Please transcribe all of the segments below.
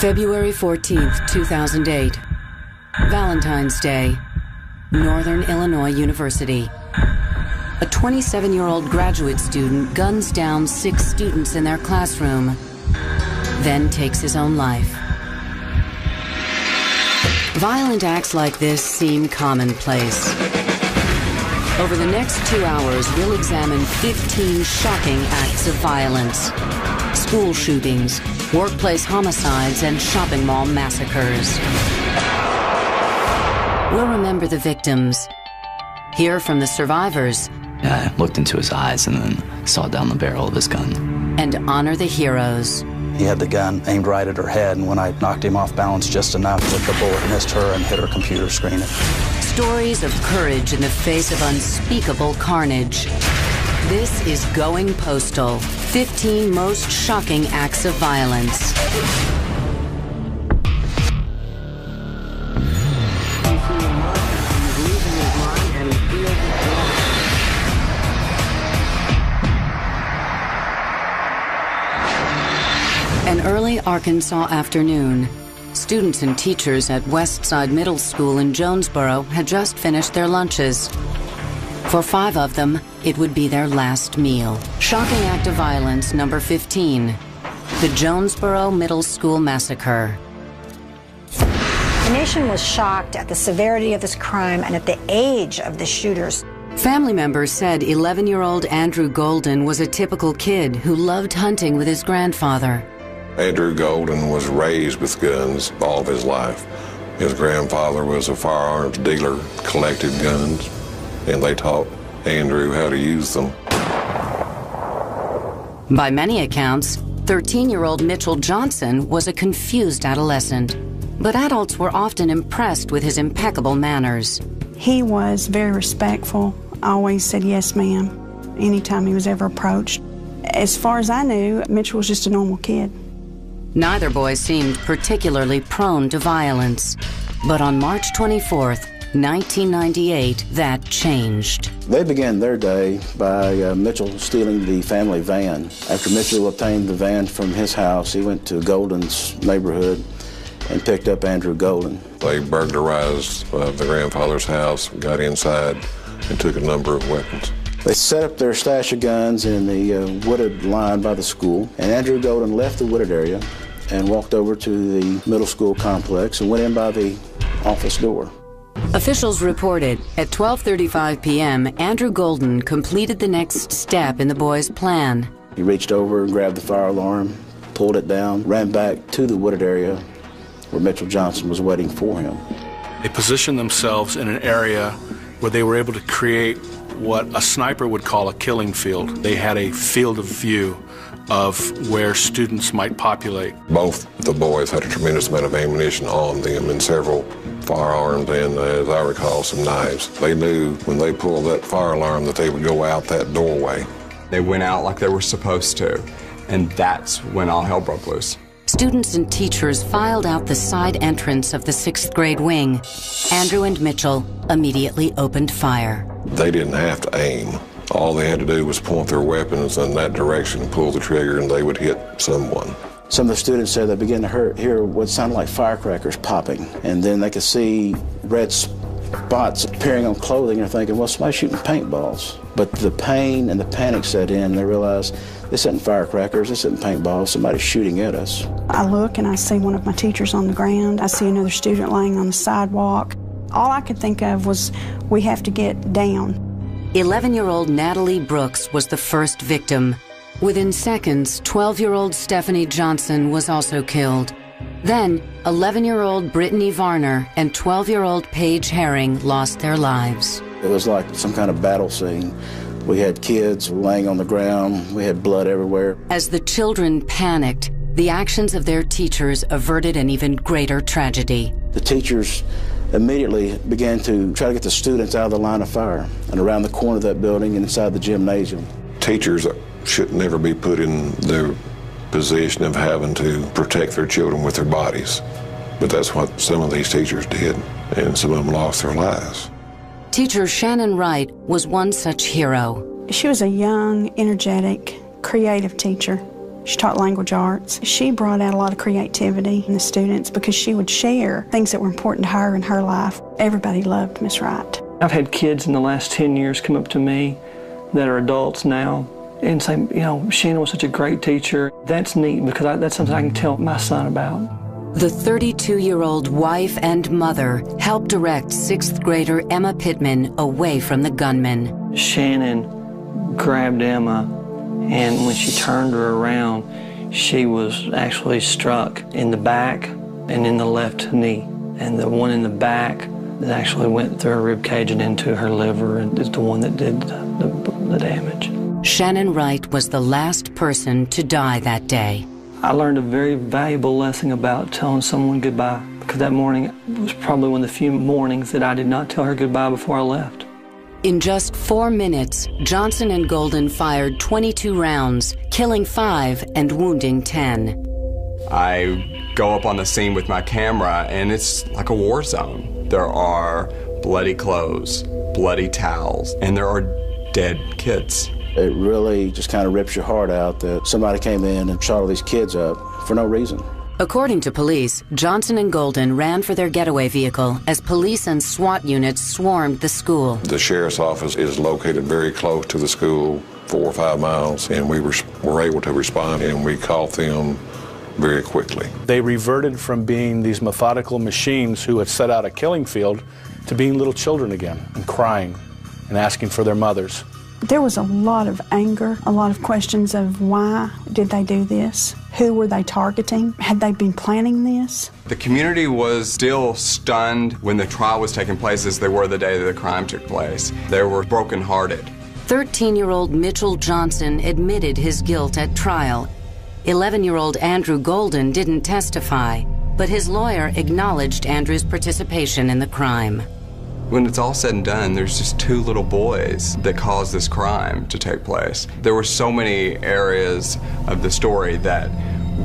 February 14th, 2008. Valentine's Day. Northern Illinois University. A 27 year old graduate student guns down six students in their classroom, then takes his own life. Violent acts like this seem commonplace. Over the next two hours, we'll examine 15 shocking acts of violence school shootings, workplace homicides, and shopping mall massacres. We'll remember the victims, hear from the survivors, I looked into his eyes and then saw down the barrel of his gun. and honor the heroes. He had the gun aimed right at her head, and when I knocked him off balance just enough that the bullet missed her and hit her computer screen, Stories of courage in the face of unspeakable carnage. This is Going Postal 15 Most Shocking Acts of Violence. An early Arkansas afternoon. Students and teachers at Westside Middle School in Jonesboro had just finished their lunches. For five of them, it would be their last meal. Shocking act of violence number 15 the Jonesboro Middle School Massacre. The nation was shocked at the severity of this crime and at the age of the shooters. Family members said 11 year old Andrew Golden was a typical kid who loved hunting with his grandfather. Andrew Golden was raised with guns all of his life. His grandfather was a firearms dealer, collected guns, and they taught Andrew how to use them. By many accounts, 13 year old Mitchell Johnson was a confused adolescent, but adults were often impressed with his impeccable manners. He was very respectful, always said yes, ma'am, anytime he was ever approached. As far as I knew, Mitchell was just a normal kid. Neither boy seemed particularly prone to violence. But on March 24th, 1998, that changed. They began their day by uh, Mitchell stealing the family van. After Mitchell obtained the van from his house, he went to Golden's neighborhood and picked up Andrew Golden. They burglarized uh, the grandfather's house, got inside, and took a number of weapons. They set up their stash of guns in the uh, wooded line by the school, and Andrew Golden left the wooded area and walked over to the middle school complex and went in by the office door. Officials reported at 12:35 p.m., Andrew Golden completed the next step in the boy's plan. He reached over and grabbed the fire alarm, pulled it down, ran back to the wooded area where Mitchell Johnson was waiting for him. They positioned themselves in an area where they were able to create what a sniper would call a killing field. They had a field of view of where students might populate. Both the boys had a tremendous amount of ammunition on them and several firearms and, uh, as I recall, some knives. They knew when they pulled that fire alarm that they would go out that doorway. They went out like they were supposed to, and that's when all hell broke loose. Students and teachers filed out the side entrance of the sixth grade wing. Andrew and Mitchell immediately opened fire. They didn't have to aim. All they had to do was point their weapons in that direction, pull the trigger, and they would hit someone. Some of the students said they began to hear, hear what sounded like firecrackers popping, and then they could see red spots appearing on clothing, and they're thinking, well, somebody's shooting paintballs. But the pain and the panic set in, and they realized this isn't firecrackers, this isn't paintballs, somebody's shooting at us. I look and I see one of my teachers on the ground. I see another student laying on the sidewalk. All I could think of was, we have to get down. 11 year old Natalie Brooks was the first victim. Within seconds, 12 year old Stephanie Johnson was also killed. Then, 11 year old Brittany Varner and 12 year old Paige Herring lost their lives. It was like some kind of battle scene. We had kids laying on the ground, we had blood everywhere. As the children panicked, the actions of their teachers averted an even greater tragedy. The teachers immediately began to try to get the students out of the line of fire and around the corner of that building and inside the gymnasium. Teachers should never be put in the position of having to protect their children with their bodies. But that's what some of these teachers did, and some of them lost their lives. Teacher Shannon Wright was one such hero. She was a young, energetic, creative teacher. She taught language arts. She brought out a lot of creativity in the students because she would share things that were important to her in her life. Everybody loved Miss Wright. I've had kids in the last 10 years come up to me that are adults now and say, you know, Shannon was such a great teacher. That's neat because I, that's something I can tell my son about. The 32 year old wife and mother helped direct sixth grader Emma Pittman away from the gunman. Shannon grabbed Emma, and when she turned her around, she was actually struck in the back and in the left knee. And the one in the back that actually went through her rib cage and into her liver and is the one that did the, the, the damage. Shannon Wright was the last person to die that day. I learned a very valuable lesson about telling someone goodbye because that morning was probably one of the few mornings that I did not tell her goodbye before I left. In just four minutes, Johnson and Golden fired 22 rounds, killing five and wounding 10. I go up on the scene with my camera, and it's like a war zone. There are bloody clothes, bloody towels, and there are dead kids. It really just kind of rips your heart out that somebody came in and shot all these kids up for no reason. According to police, Johnson and Golden ran for their getaway vehicle as police and SWAT units swarmed the school. The sheriff's office is located very close to the school, four or five miles, and we were, were able to respond and we caught them very quickly. They reverted from being these methodical machines who had set out a killing field to being little children again and crying and asking for their mothers. There was a lot of anger, a lot of questions of why did they do this? Who were they targeting? Had they been planning this? The community was still stunned when the trial was taking place as they were the day that the crime took place. They were brokenhearted. 13 year old Mitchell Johnson admitted his guilt at trial. 11 year old Andrew Golden didn't testify, but his lawyer acknowledged Andrew's participation in the crime. When it's all said and done, there's just two little boys that caused this crime to take place. There were so many areas of the story that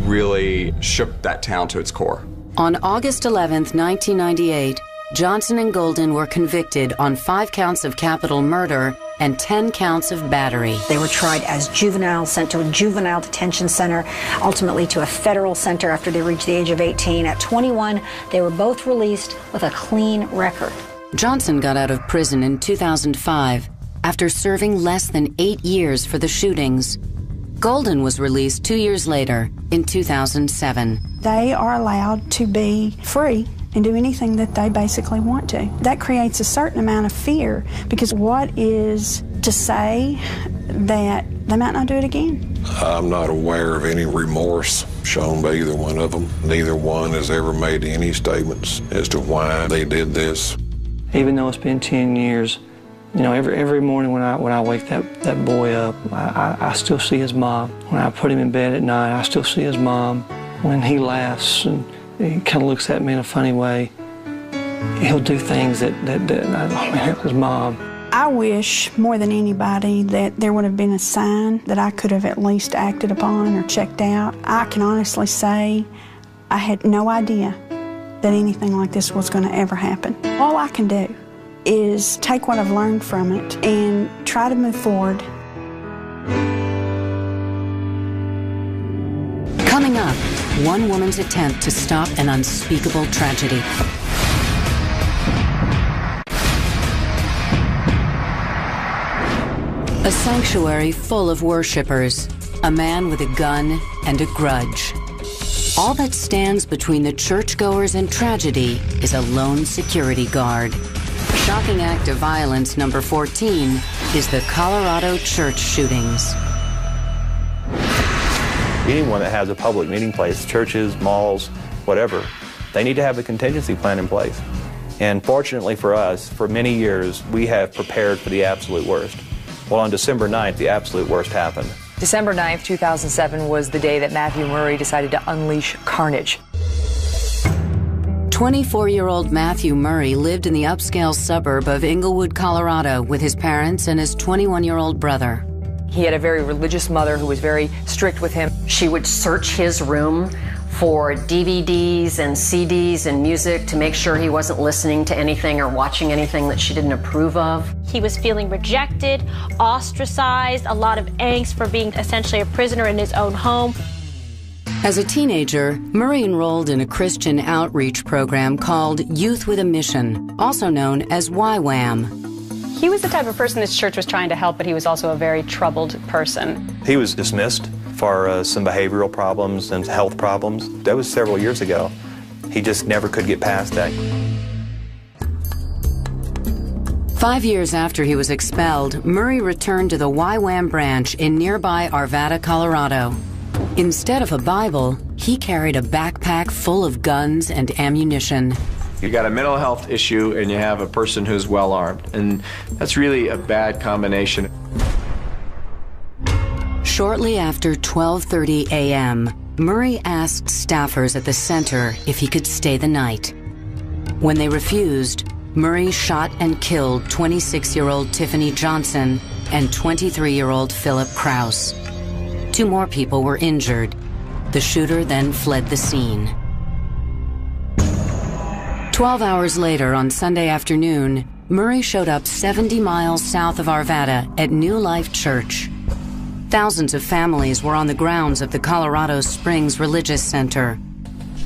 really shook that town to its core. On August 11, 1998, Johnson and Golden were convicted on five counts of capital murder and 10 counts of battery. They were tried as juveniles, sent to a juvenile detention center, ultimately to a federal center after they reached the age of 18. At 21, they were both released with a clean record. Johnson got out of prison in 2005 after serving less than eight years for the shootings. Golden was released two years later in 2007. They are allowed to be free and do anything that they basically want to. That creates a certain amount of fear because what is to say that they might not do it again? I'm not aware of any remorse shown by either one of them. Neither one has ever made any statements as to why they did this. Even though it's been 10 years, you know, every every morning when I when I wake that, that boy up, I, I, I still see his mom. When I put him in bed at night, I still see his mom. When he laughs and he kind of looks at me in a funny way, he'll do things that, that, that oh man, it was mom. I wish more than anybody that there would have been a sign that I could have at least acted upon or checked out. I can honestly say I had no idea that anything like this was going to ever happen. All I can do is take what I've learned from it and try to move forward. Coming up, one woman's attempt to stop an unspeakable tragedy. A sanctuary full of worshippers, a man with a gun and a grudge. All that stands between the churchgoers and tragedy is a lone security guard. Shocking act of violence number 14 is the Colorado church shootings. Anyone that has a public meeting place, churches, malls, whatever, they need to have a contingency plan in place. And fortunately for us, for many years, we have prepared for the absolute worst. Well, on December 9th, the absolute worst happened. December 9th, 2007 was the day that Matthew Murray decided to unleash carnage. 24 year old Matthew Murray lived in the upscale suburb of Englewood, Colorado, with his parents and his 21 year old brother. He had a very religious mother who was very strict with him. She would search his room for DVDs and CDs and music to make sure he wasn't listening to anything or watching anything that she didn't approve of. He was feeling rejected, ostracized, a lot of angst for being essentially a prisoner in his own home. As a teenager, Murray enrolled in a Christian outreach program called Youth with a Mission, also known as YWAM. He was the type of person this church was trying to help, but he was also a very troubled person. He was dismissed for uh, some behavioral problems and health problems. That was several years ago. He just never could get past that. Five years after he was expelled, Murray returned to the YWAM branch in nearby Arvada, Colorado. Instead of a Bible, he carried a backpack full of guns and ammunition. You got a mental health issue and you have a person who's well armed, and that's really a bad combination. Shortly after 12:30 a.m., Murray asked staffers at the center if he could stay the night. When they refused, Murray shot and killed 26-year-old Tiffany Johnson and 23-year-old Philip Crouse. Two more people were injured. The shooter then fled the scene. Twelve hours later, on Sunday afternoon, Murray showed up 70 miles south of Arvada at New Life Church. Thousands of families were on the grounds of the Colorado Springs Religious Center.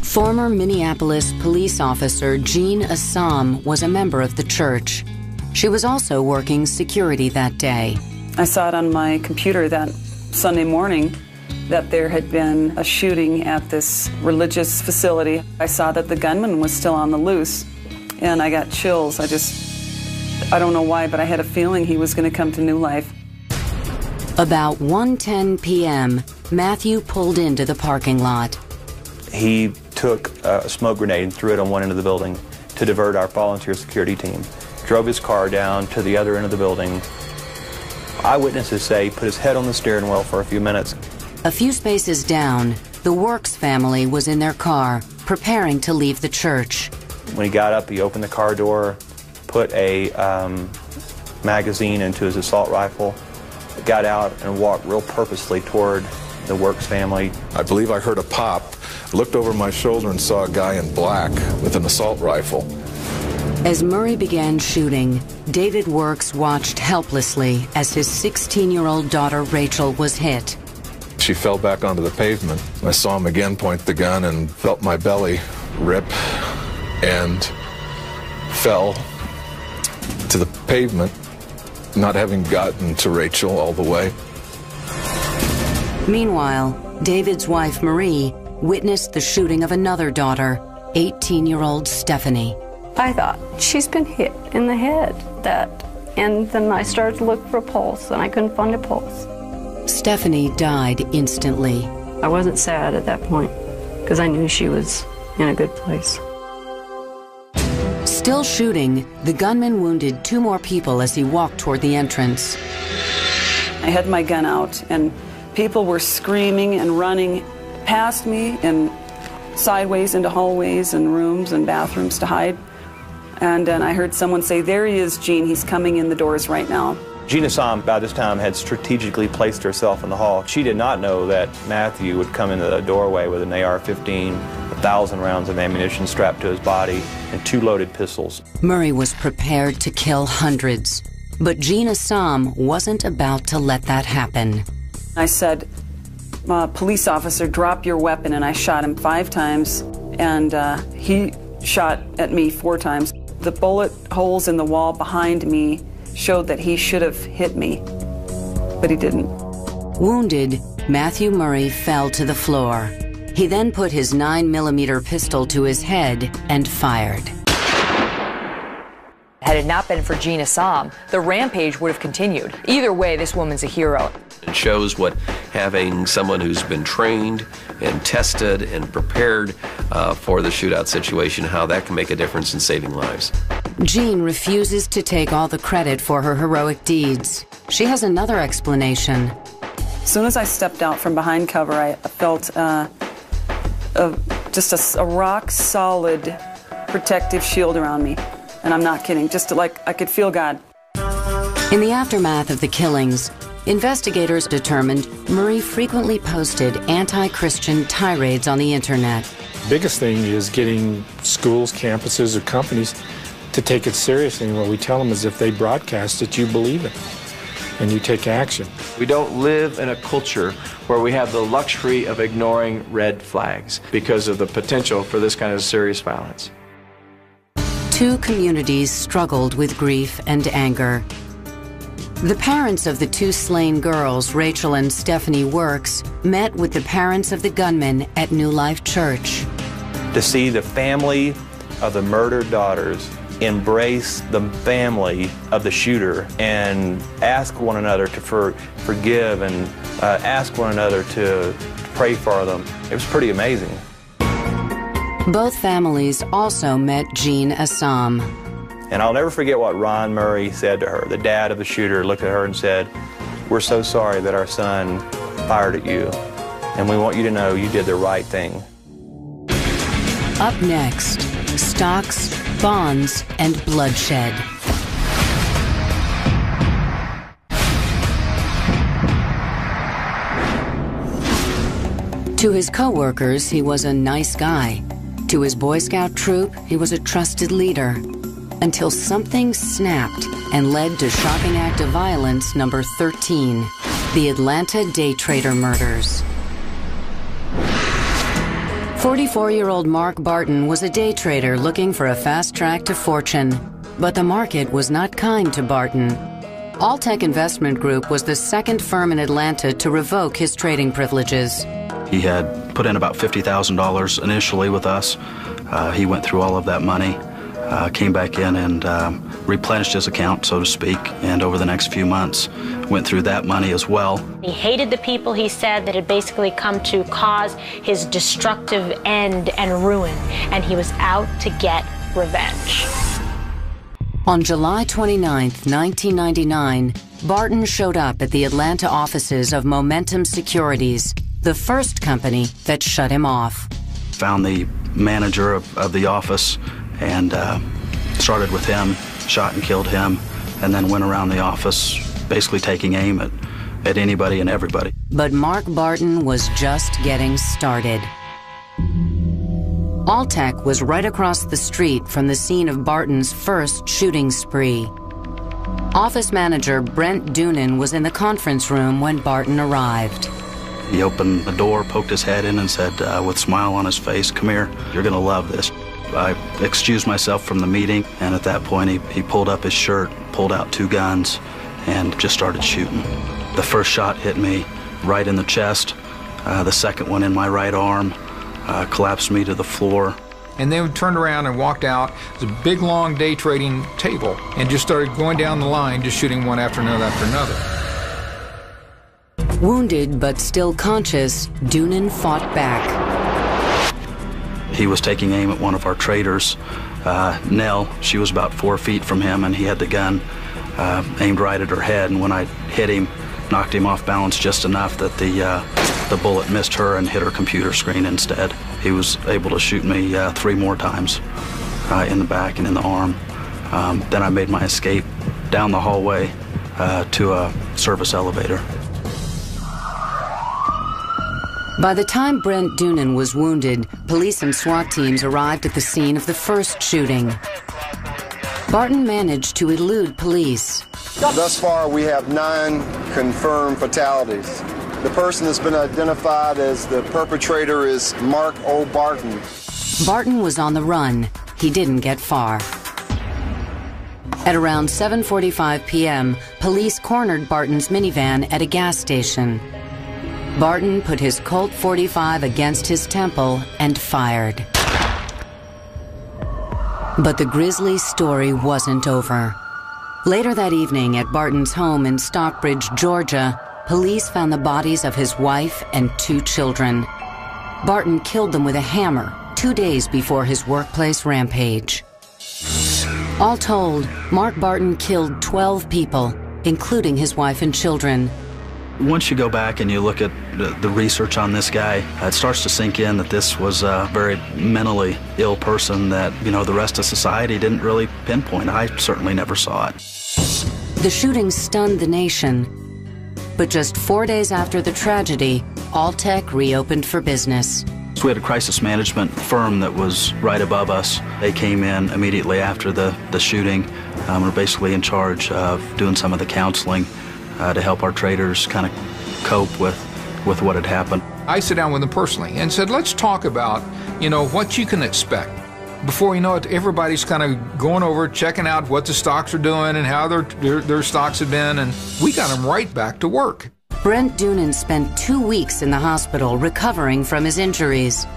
Former Minneapolis police officer Jeanne Assam was a member of the church. She was also working security that day. I saw it on my computer that Sunday morning that there had been a shooting at this religious facility. I saw that the gunman was still on the loose, and I got chills. I just, I don't know why, but I had a feeling he was going to come to New Life. About 1:10 p.m., Matthew pulled into the parking lot. He took a smoke grenade and threw it on one end of the building to divert our volunteer security team. Drove his car down to the other end of the building. Eyewitnesses say he put his head on the steering wheel for a few minutes. A few spaces down, the Works family was in their car, preparing to leave the church. When he got up, he opened the car door, put a um, magazine into his assault rifle, got out and walked real purposely toward the Works family. I believe I heard a pop, looked over my shoulder and saw a guy in black with an assault rifle. As Murray began shooting, David Works watched helplessly as his 16 year old daughter Rachel was hit. She fell back onto the pavement. I saw him again point the gun and felt my belly rip and fell to the pavement, not having gotten to Rachel all the way. Meanwhile, David's wife Marie witnessed the shooting of another daughter, 18 year old Stephanie. I thought, she's been hit in the head. That, and then I started to look for a pulse, and I couldn't find a pulse. Stephanie died instantly. I wasn't sad at that point because I knew she was in a good place. Still shooting, the gunman wounded two more people as he walked toward the entrance. I had my gun out, and people were screaming and running past me and sideways into hallways and rooms and bathrooms to hide. And then I heard someone say, There he is, Gene. He's coming in the doors right now. Jeanne Assam, by this time, had strategically placed herself in the hall. She did not know that Matthew would come into the doorway with an AR 15, a thousand rounds of ammunition strapped to his body, and two loaded pistols. Murray was prepared to kill hundreds. But Jeanne Assam wasn't about to let that happen. I said, uh, Police officer, drop your weapon. And I shot him five times, and uh, he shot at me four times. The bullet holes in the wall behind me showed that he should have hit me, but he didn't. Wounded, Matthew Murray fell to the floor. He then put his 9mm pistol to his head and fired. Had it not been for Jeanne Assam, the rampage would have continued. Either way, this woman's a hero. It shows what having someone who's been trained and tested and prepared uh, for the shootout situation, how that can make a difference in saving lives. Jeanne refuses to take all the credit for her heroic deeds. She has another explanation. As soon as I stepped out from behind cover, I felt uh, a, just a, a rock solid protective shield around me. And I'm not kidding, just like I could feel God. In the aftermath of the killings, investigators determined Murray frequently posted anti Christian tirades on the internet. Biggest thing is getting schools, campuses, or companies to take it seriously. And what we tell them is if they broadcast it, you believe it. And you take action. We don't live in a culture where we have the luxury of ignoring red flags because of the potential for this kind of serious violence. Two communities struggled with grief and anger. The parents of the two slain girls, Rachel and Stephanie Works, met with the parents of the gunmen at New Life Church. To see the family of the murdered daughters embrace the family of the shooter and ask one another to for, forgive and uh, ask one another to, to pray for them. It was pretty amazing. Both families also met Jeanne Assam. And I'll never forget what Ron Murray said to her. The dad of the shooter looked at her and said, We're so sorry that our son fired at you, and we want you to know you did the right thing. Up next, stocks, bonds, and bloodshed. To his coworkers, he was a nice guy. To his Boy Scout troop, he was a trusted leader. Until something snapped and led to shocking act of violence number 13, the Atlanta day trader murders. 44-year-old Mark Barton was a day trader looking for a fast track to fortune. But the market was not kind to Barton. Alltech Investment Group was the second firm in Atlanta to revoke his trading privileges. He had put in about $50,000 initially with us. Uh, he went through all of that money, uh, came back in and um, replenished his account, so to speak, and over the next few months went through that money as well. He hated the people he said that had basically come to cause his destructive end and ruin, and he was out to get revenge. On July 29, 1999, Barton showed up at the Atlanta offices of Momentum Securities, the first company that shut him off. Found the manager of, of the office and uh, started with him, shot and killed him, and then went around the office basically taking aim at, at anybody and everybody. But Mark Barton was just getting started. Alltech was right across the street from the scene of Barton's first shooting spree. Office manager Brent Doonan was in the conference room when Barton arrived. He opened the door, poked his head in, and said, uh, with a smile on his face, Come here, you're going to love this. I excused myself from the meeting, and at that point, he, he pulled up his shirt, pulled out two guns, and just started shooting. The first shot hit me right in the chest, uh, the second one in my right arm, uh, collapsed me to the floor. And then turned around and walked out. It was a big, long day trading table and just started going down the line, just shooting one after another after another. Wounded but still conscious, Doonan fought back. He was taking aim at one of our traders, uh, Nell. She was about four feet from him, and he had the gun uh, aimed right at her head. And when I hit him, knocked him off balance just enough that the uh, the bullet missed her and hit her computer screen instead. He was able to shoot me uh, three more times uh, in the back and in the arm. Um, then I made my escape down the hallway uh, to a service elevator. By the time Brent Doonan was wounded, police and SWAT teams arrived at the scene of the first shooting. Barton managed to elude police. Thus far, we have nine confirmed fatalities. The person that's been identified as the perpetrator is Mark O. Barton. Barton was on the run. He didn't get far. At around 7:45 p.m., police cornered Barton's minivan at a gas station. Barton put his Colt 45 against his temple and fired. But the grisly story wasn't over. Later that evening at Barton's home in Stockbridge, Georgia, police found the bodies of his wife and two children. Barton killed them with a hammer two days before his workplace rampage. All told, Mark Barton killed 12 people, including his wife and children. Once you go back and you look at the, research on this guy, it starts to sink in that this was a very mentally ill person that, you know, the rest of society didn't really pinpoint. I certainly never saw it. The shooting stunned the nation. But just four days after the tragedy, Alltech reopened for business. So we had a crisis management firm that was right above us. They came in immediately after the, the shooting. Um, were basically in charge of doing some of the counseling uh, to help our traders kind of cope with, with what had happened. I sat down with them personally and said, let's talk about, you know, what you can expect. Before you know it, everybody's kind of going over, checking out what the stocks are doing and how their, their, their stocks have been, and we got them right back to work. Brent Doonan spent two weeks in the hospital recovering from his injuries.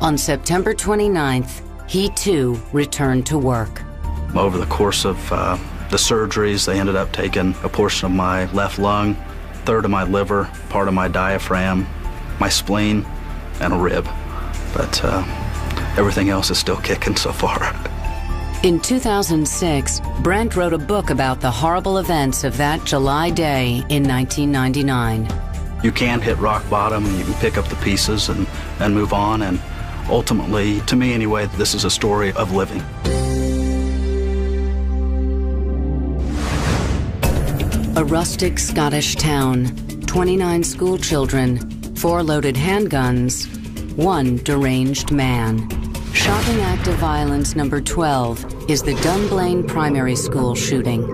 On September 29th, he too returned to work. Over the course of uh, the surgeries, they ended up taking a portion of my left lung, third of my liver, part of my diaphragm, my spleen, and a rib. But uh, everything else is still kicking so far. In 2006, Brent wrote a book about the horrible events of that July day in 1999. You can hit rock bottom, and you can pick up the pieces and, and move on, and ultimately, to me anyway, this is a story of living. A rustic Scottish town, 29 school children, four loaded handguns, one deranged man. Shocking act of violence number 12 is the Dunblane Primary School shooting.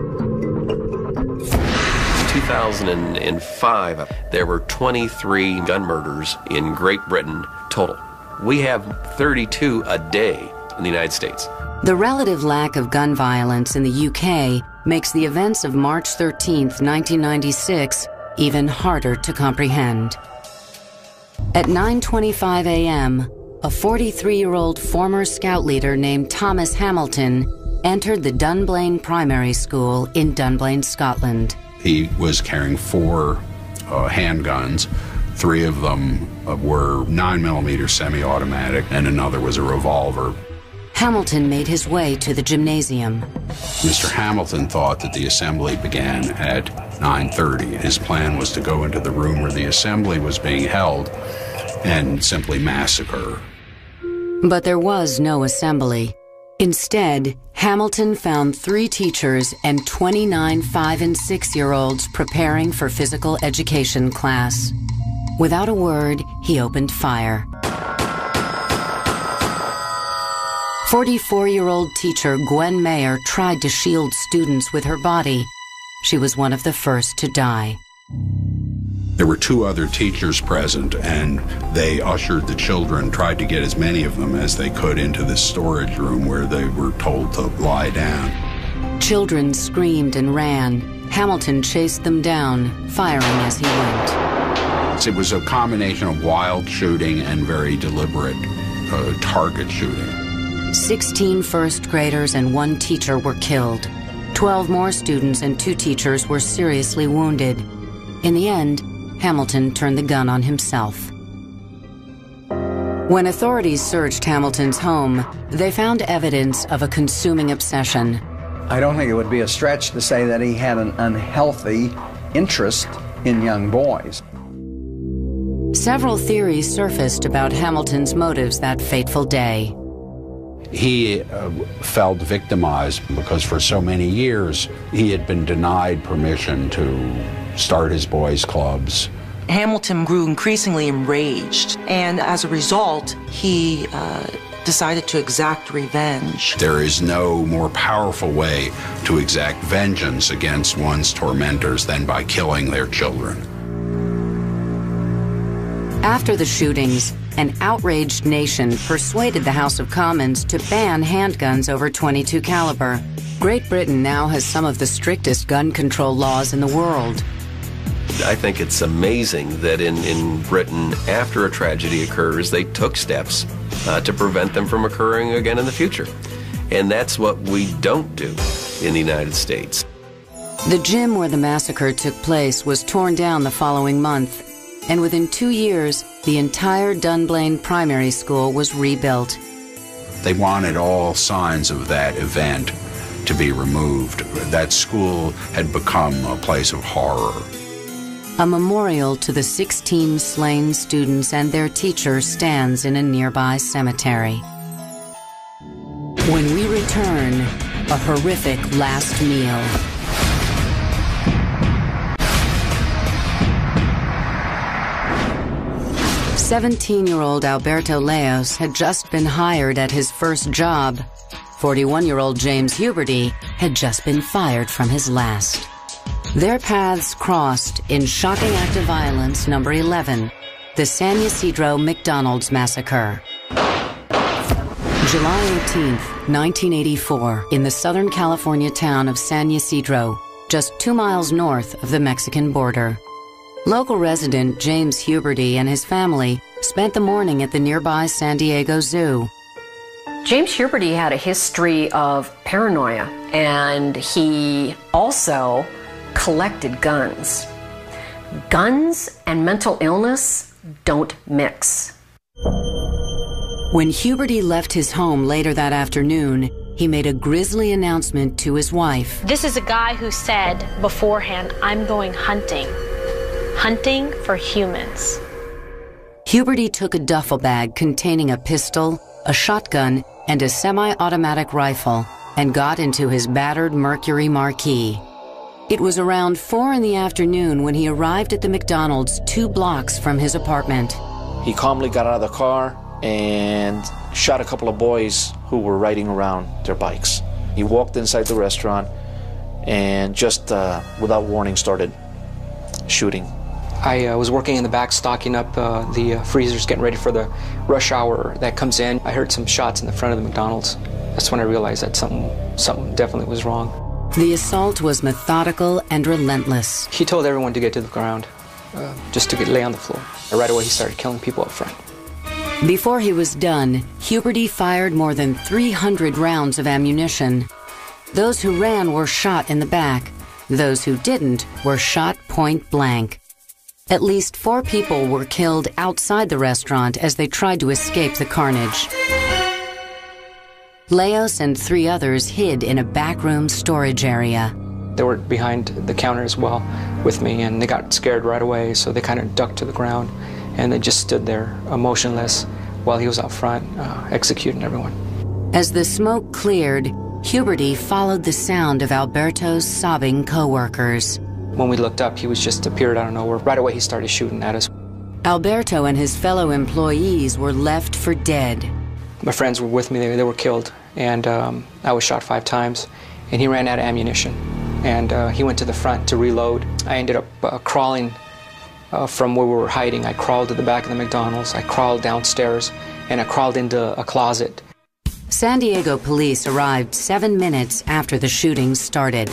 2005, there were 23 gun murders in Great Britain total. We have 32 a day in the United States. The relative lack of gun violence in the UK makes the events of March 13, 1996, even harder to comprehend. At 9:25 a.m., a 43-year-old former scout leader named Thomas Hamilton entered the Dunblane Primary School in Dunblane, Scotland. He was carrying four uh, handguns. Three of them uh, were 9mm semi automatic, and another was a revolver. Hamilton made his way to the gymnasium. Mr. Hamilton thought that the assembly began at 9:30. His plan was to go into the room where the assembly was being held and simply massacre. But there was no assembly. Instead, Hamilton found three teachers and 29 5 and 6 year olds preparing for physical education class. Without a word, he opened fire. 44 year old teacher Gwen Mayor tried to shield students with her body. She was one of the first to die. There were two other teachers present, and they ushered the children, tried to get as many of them as they could into this storage room where they were told to lie down. Children screamed and ran. Hamilton chased them down, firing as he went. It was a combination of wild shooting and very deliberate uh, target shooting. 16 first graders and one teacher were killed. 12 more students and two teachers were seriously wounded. In the end, Hamilton turned the gun on himself. When authorities searched Hamilton's home, they found evidence of a consuming obsession. I don't think it would be a stretch to say that he had an unhealthy interest in young boys. Several theories surfaced about Hamilton's motives that fateful day. He uh, felt victimized because for so many years he had been denied permission to start his boys' clubs. Hamilton grew increasingly enraged, and as a result, he uh, decided to exact revenge. There is no more powerful way to exact vengeance against one's tormentors than by killing their children. After the shootings, an outraged nation persuaded the House of Commons to ban handguns over 22 caliber. Great Britain now has some of the strictest gun control laws in the world. I think it's amazing that in, in Britain, after a tragedy occurs, they took steps uh, to prevent them from occurring again in the future. And that's what we don't do in the United States. The gym where the massacre took place was torn down the following month, and within two years, the entire Dunblane Primary School was rebuilt. They wanted all signs of that event to be removed. That school had become a place of horror. A memorial to the 16 slain students and their teacher stands in a nearby cemetery. When we return, a horrific last meal. Seventeen-year-old Alberto Leos had just been hired at his first job. Forty-one-year-old James Huberty had just been fired from his last. Their paths crossed in shocking act of violence number 11, the San Ysidro McDonald's Massacre. July 18, 1984, in the Southern California town of San Ysidro, just two miles north of the Mexican border. Local resident James Huberty and his family spent the morning at the nearby San Diego Zoo. James Huberty had a history of paranoia, and he also collected guns. Guns and mental illness don't mix. When Huberty left his home later that afternoon, he made a grisly announcement to his wife. This is a guy who said beforehand, I'm going hunting. Hunting for humans. Huberty took a duffel bag containing a pistol, a shotgun, and a semi automatic rifle and got into his battered Mercury Marquis. It was around 4 in the afternoon when he arrived at the McDonald's two blocks from his apartment. He calmly got out of the car and shot a couple of boys who were riding around their bikes. He walked inside the restaurant and just uh, without warning started shooting. I uh, was working in the back stocking up uh, the uh, freezers, getting ready for the rush hour that comes in. I heard some shots in the front of the McDonald's. That's when I realized that something, something definitely was wrong. The assault was methodical and relentless. He told everyone to get to the ground, uh, just to get lay on the floor. And right away, he started killing people up front. Before he was done, Huberty fired more than 300 rounds of ammunition. Those who ran were shot in the back. Those who didn't were shot point blank. At least four people were killed outside the restaurant as they tried to escape the carnage. Leos and three others hid in a backroom storage area. They were behind the counter as well with me, and they got scared right away, so they kind of ducked to the ground and they just stood there emotionless while he was out front uh, executing everyone. As the smoke cleared, Huberty followed the sound of Alberto's sobbing coworkers. When we looked up, he was just appeared out of nowhere. Right away, he started shooting at us. Alberto and his fellow employees were left for dead. My friends were with me, they, they were killed, and um, I was shot five times, and he ran out of ammunition. And uh, he went to the front to reload. I ended up uh, crawling uh, from where we were hiding. I crawled to the back of the McDonald's, I crawled downstairs, and I crawled into a closet. San Diego police arrived seven minutes after the shooting started.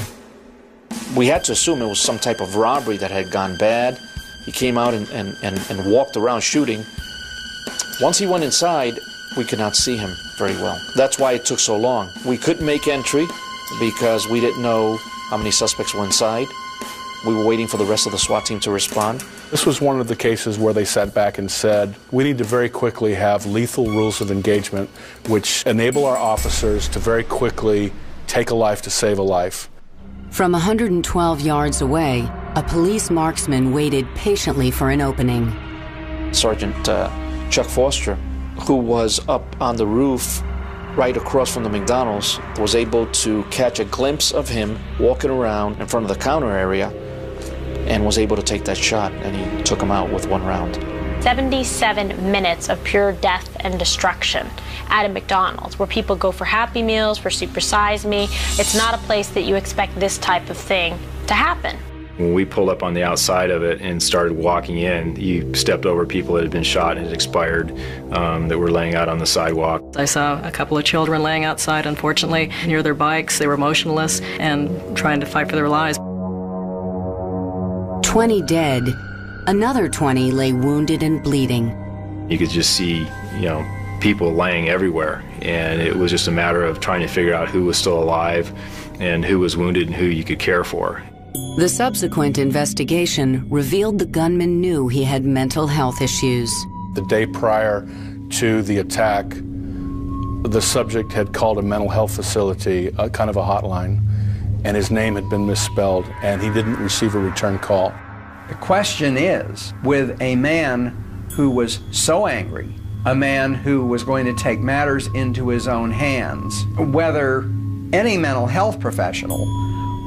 We had to assume it was some type of robbery that had gone bad. He came out and, and, and, and walked around shooting. Once he went inside, we could not see him very well. That's why it took so long. We couldn't make entry because we didn't know how many suspects were inside. We were waiting for the rest of the SWAT team to respond. This was one of the cases where they sat back and said, we need to very quickly have lethal rules of engagement which enable our officers to very quickly take a life to save a life. From 112 yards away, a police marksman waited patiently for an opening. Sergeant uh, Chuck Foster, who was up on the roof right across from the McDonald's, was able to catch a glimpse of him walking around in front of the counter area and was able to take that shot, and he took him out with one round. 77 minutes of pure death and destruction at a McDonald's where people go for Happy Meals, for Super Size Me. It's not a place that you expect this type of thing to happen. When we pulled up on the outside of it and started walking in, you stepped over people that had been shot and had expired um, that were laying out on the sidewalk. I saw a couple of children laying outside, unfortunately, near their bikes. They were motionless and trying to fight for their lives. 20 dead. Another 20 lay wounded and bleeding. You could just see, you know, people laying everywhere. And it was just a matter of trying to figure out who was still alive and who was wounded and who you could care for. The subsequent investigation revealed the gunman knew he had mental health issues. The day prior to the attack, the subject had called a mental health facility, a kind of a hotline, and his name had been misspelled, and he didn't receive a return call. The question is with a man who was so angry, a man who was going to take matters into his own hands, whether any mental health professional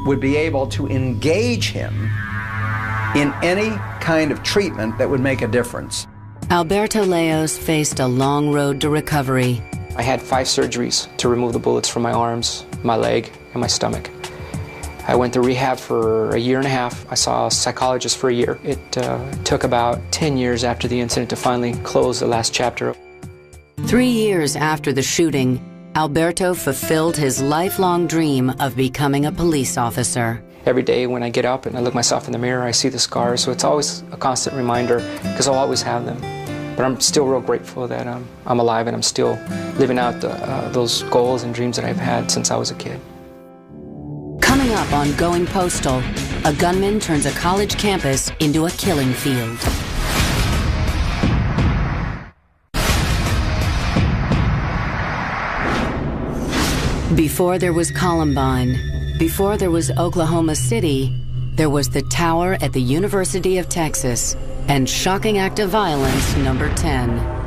would be able to engage him in any kind of treatment that would make a difference. Alberto Leos faced a long road to recovery. I had five surgeries to remove the bullets from my arms, my leg, and my stomach. I went to rehab for a year and a half. I saw a psychologist for a year. It uh, took about 10 years after the incident to finally close the last chapter. Three years after the shooting, Alberto fulfilled his lifelong dream of becoming a police officer. Every day when I get up and I look myself in the mirror, I see the scars, so it's always a constant reminder because I'll always have them. But I'm still real grateful that um, I'm alive and I'm still living out the, uh, those goals and dreams that I've had since I was a kid. Coming up on Going Postal, a gunman turns a college campus into a killing field. Before there was Columbine, before there was Oklahoma City, there was the tower at the University of Texas and shocking act of violence number 10.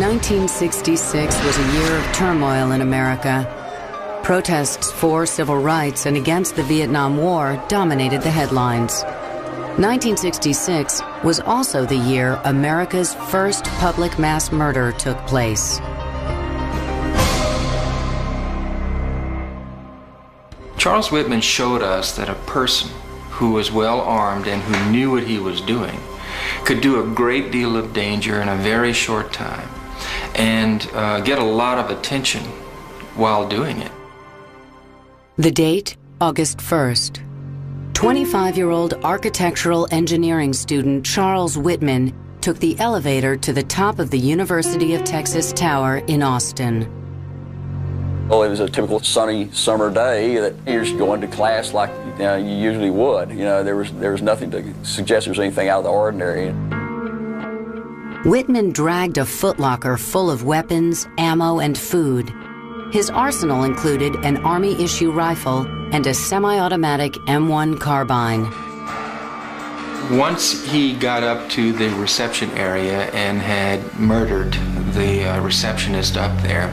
1966 was a year of turmoil in America. Protests for civil rights and against the Vietnam War dominated the headlines. 1966 was also the year America's first public mass murder took place. Charles Whitman showed us that a person who was well armed and who knew what he was doing could do a great deal of danger in a very short time and uh, get a lot of attention while doing it. The date, August 1st. 25 year old architectural engineering student Charles Whitman took the elevator to the top of the University of Texas Tower in Austin. Well, it was a typical sunny summer day that you're just going to class like you, know, you usually would. You know, there was, there was nothing to suggest there was anything out of the ordinary. Whitman dragged a footlocker full of weapons, ammo, and food. His arsenal included an Army issue rifle and a semi automatic M1 carbine. Once he got up to the reception area and had murdered the uh, receptionist up there,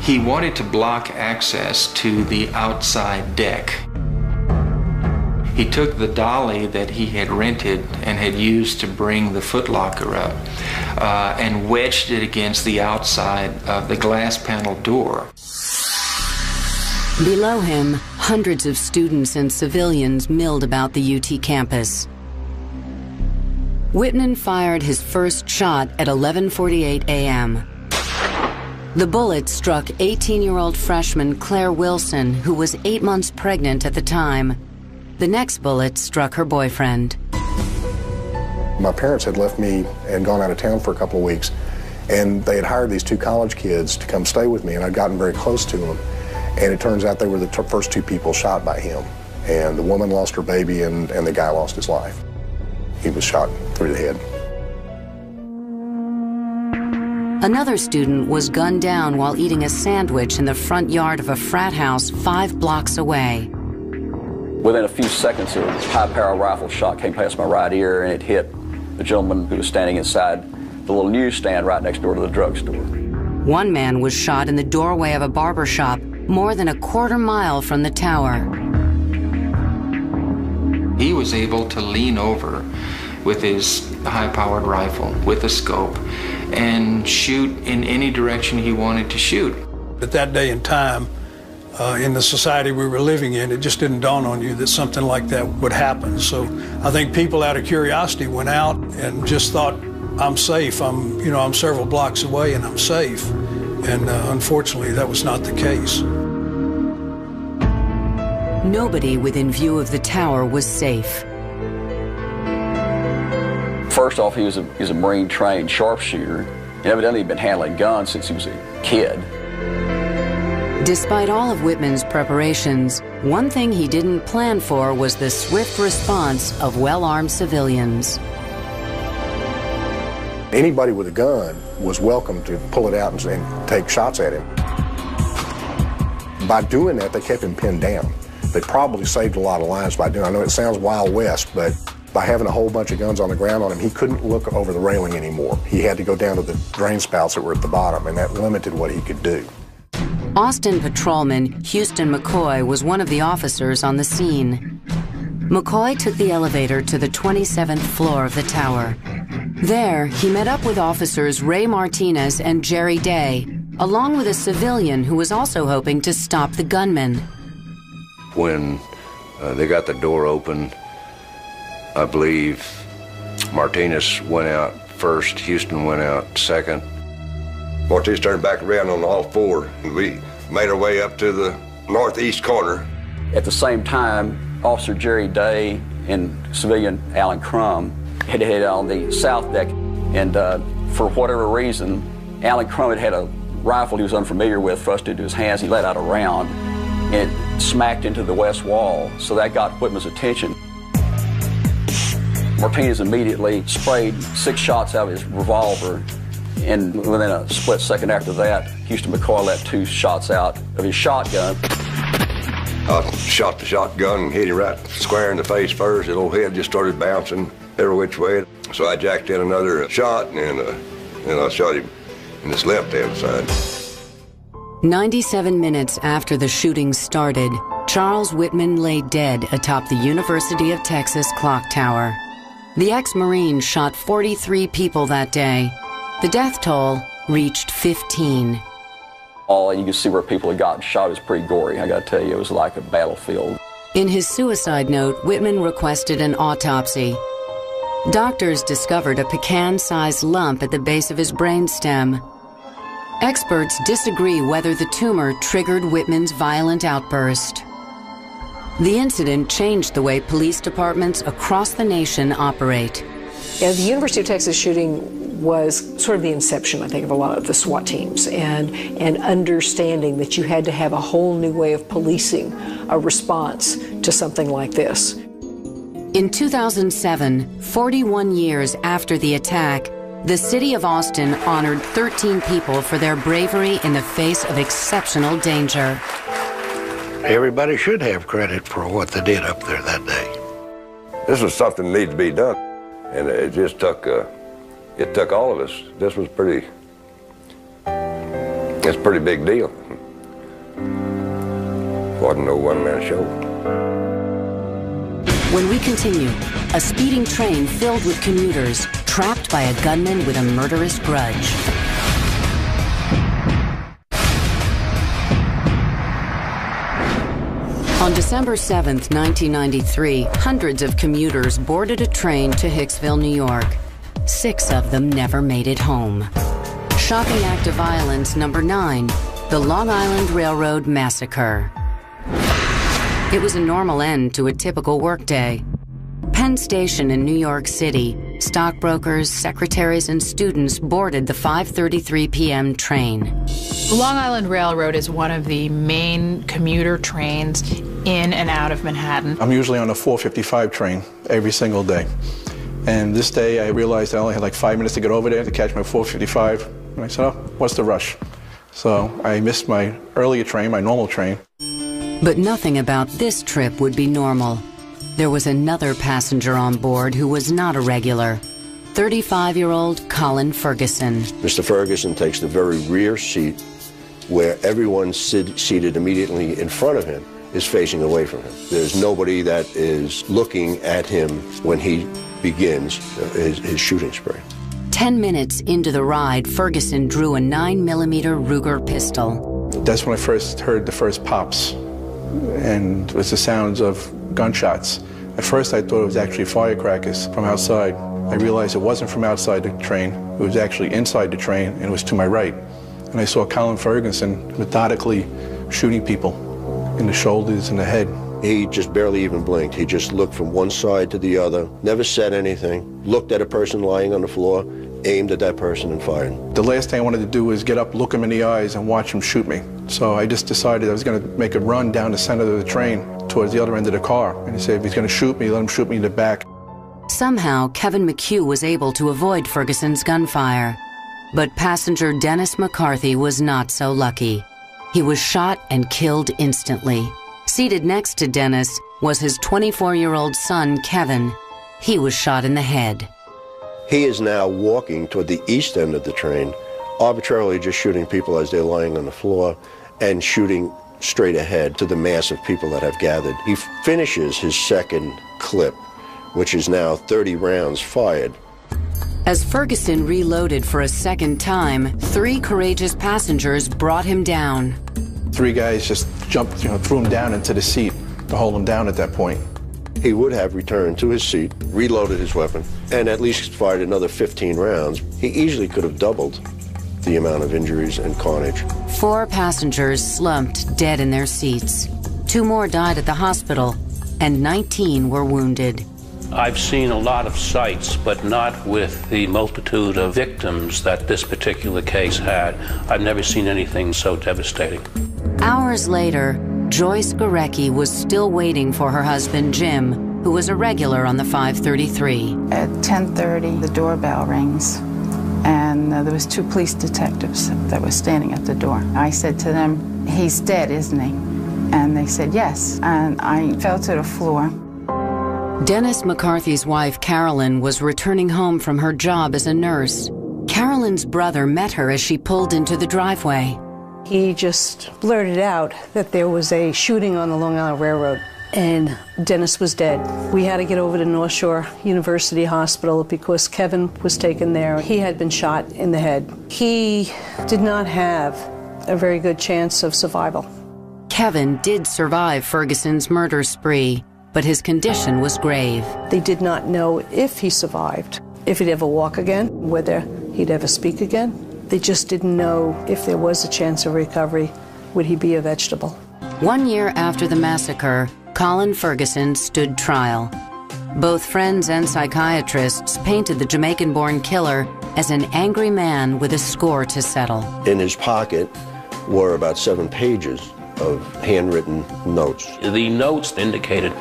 he wanted to block access to the outside deck. He took the dolly that he had rented and had used to bring the footlocker up uh, and wedged it against the outside of the glass panel door. Below him, hundreds of students and civilians milled about the UT campus. Whitman fired his first shot at 11:48 a.m. The bullet struck 18-year-old freshman Claire Wilson, who was 8 months pregnant at the time. The next bullet struck her boyfriend. My parents had left me and gone out of town for a couple of weeks, and they had hired these two college kids to come stay with me, and I'd gotten very close to them. And it turns out they were the t- first two people shot by him. And the woman lost her baby, and, and the guy lost his life. He was shot through the head. Another student was gunned down while eating a sandwich in the front yard of a frat house five blocks away. Within a few seconds, a high-power rifle shot came past my right ear, and it hit the gentleman who was standing inside the little newsstand right next door to the drugstore. One man was shot in the doorway of a barber shop more than a quarter mile from the tower. He was able to lean over with his high-powered rifle with a scope and shoot in any direction he wanted to shoot. At that day and time, uh, in the society we were living in, it just didn't dawn on you that something like that would happen. So I think people out of curiosity went out and just thought, I'm safe. I'm, you know, I'm several blocks away and I'm safe. And uh, unfortunately, that was not the case. Nobody within view of the tower was safe. First off, he was a, he was a Marine trained sharpshooter. And evidently, he'd been handling guns since he was a kid. Despite all of Whitman's preparations, one thing he didn't plan for was the swift response of well armed civilians. Anybody with a gun was welcome to pull it out and, and take shots at him. By doing that, they kept him pinned down. They probably saved a lot of lives by doing. I know it sounds Wild West, but by having a whole bunch of guns on the ground on him, he couldn't look over the railing anymore. He had to go down to the drain spouts that were at the bottom, and that limited what he could do. Austin patrolman Houston McCoy was one of the officers on the scene. McCoy took the elevator to the 27th floor of the tower. There, he met up with officers Ray Martinez and Jerry Day, along with a civilian who was also hoping to stop the gunman. When uh, they got the door open, I believe Martinez went out first, Houston went out second. Martinez turned back around on all four, and we made our way up to the northeast corner. At the same time, Officer Jerry Day and civilian Allen Crum had headed on the south deck, and uh, for whatever reason, Allen Crum had had a rifle he was unfamiliar with thrust into his hands. He let out a round, and smacked into the west wall, so that got Whitman's attention. Martinez immediately sprayed six shots out of his revolver, and within a split second after that, Houston McCoy let two shots out of his shotgun. I shot the shotgun and hit him right square in the face first. His old head just started bouncing every which way. So I jacked in another shot, and, uh, and I shot him in his left hand side. 97 minutes after the shooting started, Charles Whitman lay dead atop the University of Texas clock tower. The ex Marine shot 43 people that day. The death toll reached 15. All you could see where people had gotten shot was pretty gory. I gotta tell you, it was like a battlefield. In his suicide note, Whitman requested an autopsy. Doctors discovered a pecan sized lump at the base of his brainstem. Experts disagree whether the tumor triggered Whitman's violent outburst. The incident changed the way police departments across the nation operate. Yeah, the University of Texas shooting was sort of the inception, I think, of a lot of the SWAT teams and, and understanding that you had to have a whole new way of policing a response to something like this. In 2007, 41 years after the attack, the city of Austin honored 13 people for their bravery in the face of exceptional danger. Everybody should have credit for what they did up there that day. This was something that needed to be done, and it just took uh, it took all of us. This was pretty. It's a pretty big deal. Wasn't no one man show. When we continue, a speeding train filled with commuters trapped by a gunman with a murderous grudge. On December 7, 1993, hundreds of commuters boarded a train to Hicksville, New York. Six of them never made it home. Shocking act of violence number nine the Long Island Railroad Massacre. It was a normal end to a typical workday. Penn Station in New York City, stockbrokers, secretaries, and students boarded the 5:33 p.m. train. The Long Island Railroad is one of the main commuter trains in and out of Manhattan. I'm usually on a 455 train every single day. And this day I realized I only had like five minutes to get over there to catch my 455. And I said, oh, what's the rush? So I missed my earlier train, my normal train. But nothing about this trip would be normal. There was another passenger on board who was not a regular 35 year old Colin Ferguson. Mr. Ferguson takes the very rear seat where everyone seated immediately in front of him is facing away from him. There's nobody that is looking at him when he begins uh, his, his shooting spree. Ten minutes into the ride, Ferguson drew a 9mm Ruger pistol. That's when I first heard the first pops, and it was the sounds of gunshots. At first, I thought it was actually firecrackers from outside. I realized it wasn't from outside the train, it was actually inside the train, and it was to my right. And I saw Colin Ferguson methodically shooting people in the shoulders and the head. He just barely even blinked. He just looked from one side to the other, never said anything, looked at a person lying on the floor, aimed at that person and fired. The last thing I wanted to do was get up, look him in the eyes, and watch him shoot me. So I just decided I was going to make a run down the center of the train towards the other end of the car. And he said, if he's going to shoot me, let him shoot me in the back. Somehow, Kevin McHugh was able to avoid Ferguson's gunfire. But passenger Dennis McCarthy was not so lucky. He was shot and killed instantly. Seated next to Dennis was his 24 year old son, Kevin. He was shot in the head. He is now walking toward the east end of the train, arbitrarily just shooting people as they're lying on the floor and shooting straight ahead to the mass of people that have gathered. He finishes his second clip, which is now 30 rounds fired. As Ferguson reloaded for a second time, three courageous passengers brought him down. Three guys just jumped, you know, threw him down into the seat to hold him down at that point. He would have returned to his seat, reloaded his weapon, and at least fired another 15 rounds. He easily could have doubled the amount of injuries and carnage. Four passengers slumped dead in their seats. Two more died at the hospital, and 19 were wounded. I've seen a lot of sights, but not with the multitude of victims that this particular case had. I've never seen anything so devastating. Hours later, Joyce Gorycki was still waiting for her husband Jim, who was a regular on the 533. At 10:30, the doorbell rings, and uh, there was two police detectives that were standing at the door. I said to them, "He's dead, isn't he?" And they said, "Yes." And I fell to the floor. Dennis McCarthy's wife, Carolyn, was returning home from her job as a nurse. Carolyn's brother met her as she pulled into the driveway. He just blurted out that there was a shooting on the Long Island Railroad and Dennis was dead. We had to get over to North Shore University Hospital because Kevin was taken there. He had been shot in the head. He did not have a very good chance of survival. Kevin did survive Ferguson's murder spree, but his condition was grave. They did not know if he survived, if he'd ever walk again, whether he'd ever speak again. They just didn't know if there was a chance of recovery, would he be a vegetable? One year after the massacre, Colin Ferguson stood trial. Both friends and psychiatrists painted the Jamaican born killer as an angry man with a score to settle. In his pocket were about seven pages of handwritten notes. The notes indicated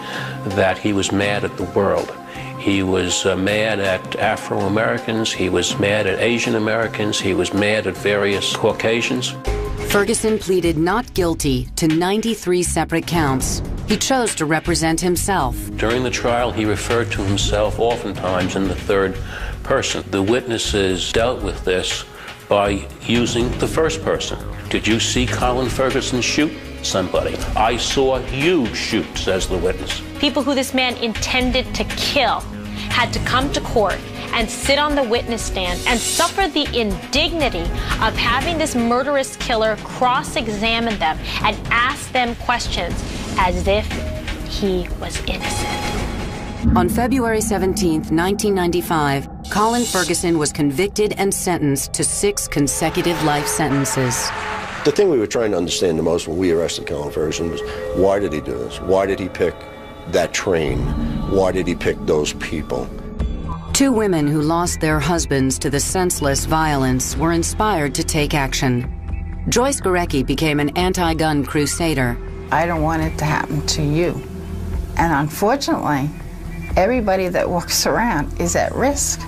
that he was mad at the world. He was uh, mad at Afro Americans, he was mad at Asian Americans, he was mad at various Caucasians. Ferguson pleaded not guilty to 93 separate counts. He chose to represent himself. During the trial, he referred to himself oftentimes in the third person. The witnesses dealt with this by using the first person. Did you see Colin Ferguson shoot somebody? I saw you shoot, says the witness. People who this man intended to kill had to come to court and sit on the witness stand and suffer the indignity of having this murderous killer cross examine them and ask them questions as if he was innocent. On February 17, 1995, Colin Ferguson was convicted and sentenced to six consecutive life sentences. The thing we were trying to understand the most when we arrested Colin Ferguson was why did he do this? Why did he pick that train? Why did he pick those people? Two women who lost their husbands to the senseless violence were inspired to take action. Joyce Gorycki became an anti gun crusader. I don't want it to happen to you. And unfortunately, everybody that walks around is at risk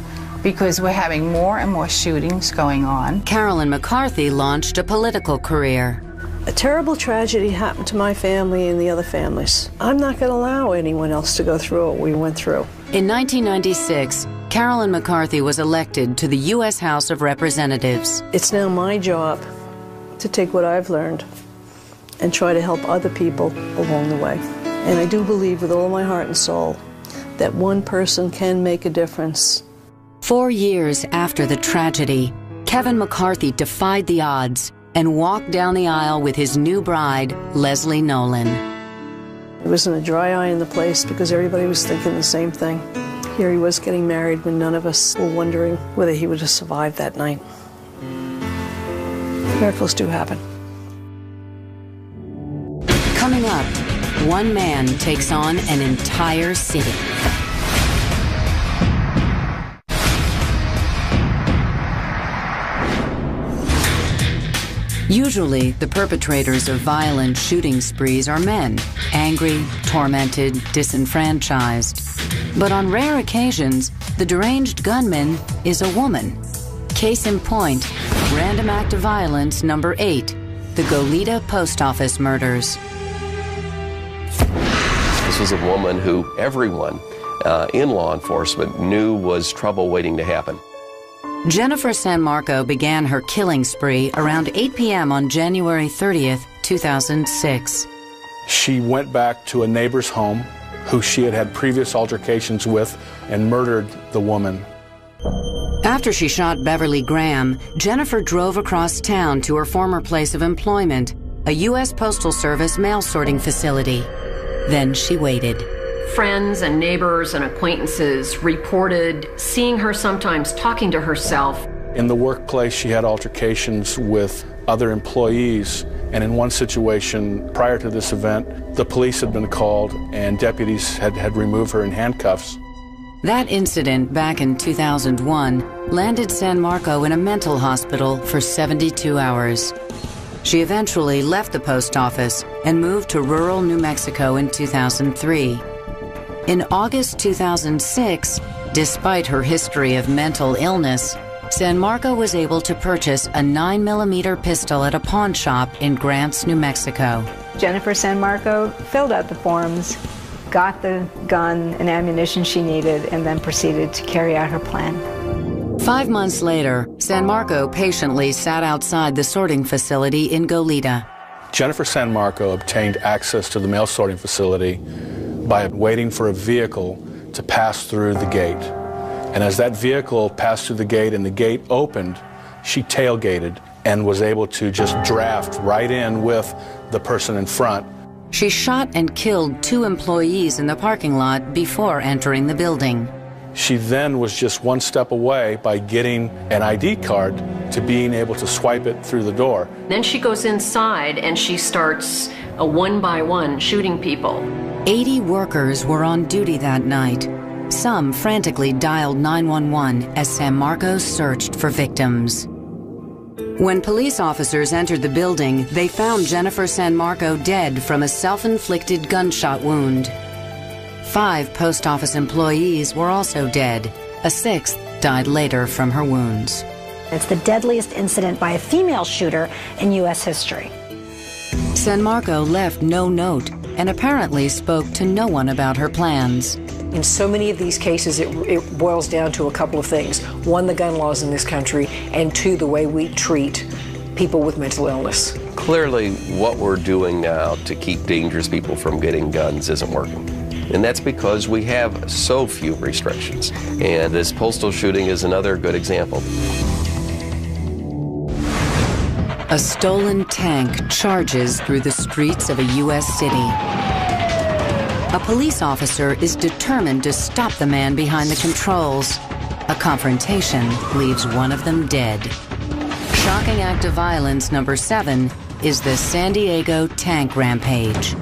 because we're having more and more shootings going on. Carolyn McCarthy launched a political career. A terrible tragedy happened to my family and the other families. I'm not going to allow anyone else to go through what we went through. In 1996, Carolyn McCarthy was elected to the U.S. House of Representatives. It's now my job to take what I've learned and try to help other people along the way. And I do believe with all my heart and soul that one person can make a difference. Four years after the tragedy, Kevin McCarthy defied the odds and walked down the aisle with his new bride, Leslie Nolan. There wasn't a dry eye in the place because everybody was thinking the same thing. Here he was getting married when none of us were wondering whether he would have survived that night. Miracles do happen. Coming up, one man takes on an entire city. Usually, the perpetrators of violent shooting sprees are men, angry, tormented, disenfranchised. But on rare occasions, the deranged gunman is a woman. Case in point, Random Act of Violence number 8, the Goleta Post Office murders. This was a woman who everyone uh, in law enforcement knew was trouble waiting to happen. Jennifer San Marco began her killing spree around 8 p.m. on January 30th, 2006. She went back to a neighbor's home who she had had previous altercations with and murdered the woman. After she shot Beverly Graham, Jennifer drove across town to her former place of employment, a U.S. Postal Service mail sorting facility. Then she waited. Friends and neighbors and acquaintances reported seeing her sometimes talking to herself. In the workplace, she had altercations with other employees. And in one situation prior to this event, the police had been called and deputies had, had removed her in handcuffs. That incident back in 2001 landed San Marco in a mental hospital for 72 hours. She eventually left the post office and moved to rural New Mexico in 2003. In August 2006, despite her history of mental illness, San Marco was able to purchase a 9mm pistol at a pawn shop in Grants, New Mexico. Jennifer San Marco filled out the forms, got the gun and ammunition she needed, and then proceeded to carry out her plan. Five months later, San Marco patiently sat outside the sorting facility in Goleta. Jennifer San Marco obtained access to the mail sorting facility by waiting for a vehicle to pass through the gate. And as that vehicle passed through the gate and the gate opened, she tailgated and was able to just draft right in with the person in front. She shot and killed two employees in the parking lot before entering the building. She then was just one step away by getting an ID card to being able to swipe it through the door. Then she goes inside and she starts a one by one shooting people. 80 workers were on duty that night. Some frantically dialed 911 as San Marcos searched for victims. When police officers entered the building, they found Jennifer San Marco dead from a self inflicted gunshot wound. Five post office employees were also dead. A sixth died later from her wounds. It's the deadliest incident by a female shooter in U.S. history. San Marco left no note and apparently spoke to no one about her plans. In so many of these cases, it, it, boils down to a couple of things. One, the gun laws in this country, and two, the way we treat people with mental illness. Clearly, what we're doing now to keep dangerous people from getting guns isn't working. And that's because we have so few restrictions. And this postal shooting is another good example. A stolen tank charges through the streets of a U.S. city. A police officer is determined to stop the man behind the controls. A confrontation leaves one of them dead. Shocking act of violence number seven is the San Diego tank rampage.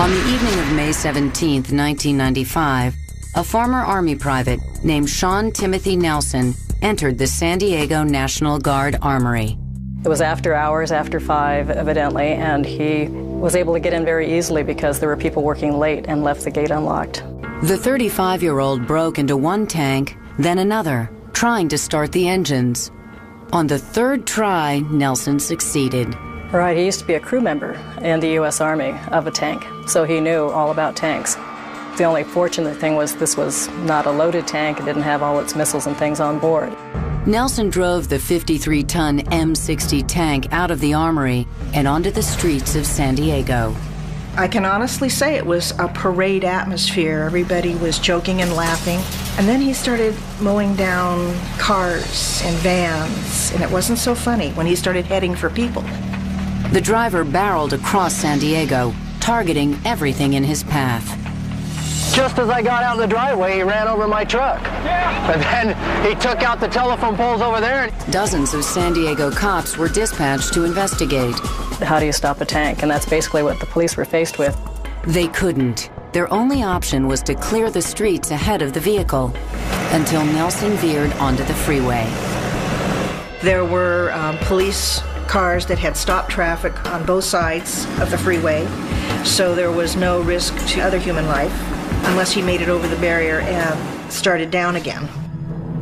On the evening of May 17, 1995, a former Army private named Shawn Timothy Nelson entered the San Diego National Guard Armory. It was after hours, after five, evidently, and he was able to get in very easily because there were people working late and left the gate unlocked. The 35 year old broke into one tank, then another, trying to start the engines. On the third try, Nelson succeeded. Right, he used to be a crew member in the U.S. Army of a tank, so he knew all about tanks. The only fortunate thing was this was not a loaded tank, it didn't have all its missiles and things on board. Nelson drove the 53 ton M60 tank out of the armory and onto the streets of San Diego. I can honestly say it was a parade atmosphere. Everybody was joking and laughing. And then he started mowing down cars and vans, and it wasn't so funny when he started heading for people. The driver barreled across San Diego, targeting everything in his path. Just as I got out of the driveway, he ran over my truck. Yeah. And then he took out the telephone poles over there. Dozens of San Diego cops were dispatched to investigate. How do you stop a tank? And that's basically what the police were faced with. They couldn't. Their only option was to clear the streets ahead of the vehicle until Nelson veered onto the freeway. There were um, police cars that had stopped traffic on both sides of the freeway, so there was no risk to other human life unless he made it over the barrier and started down again.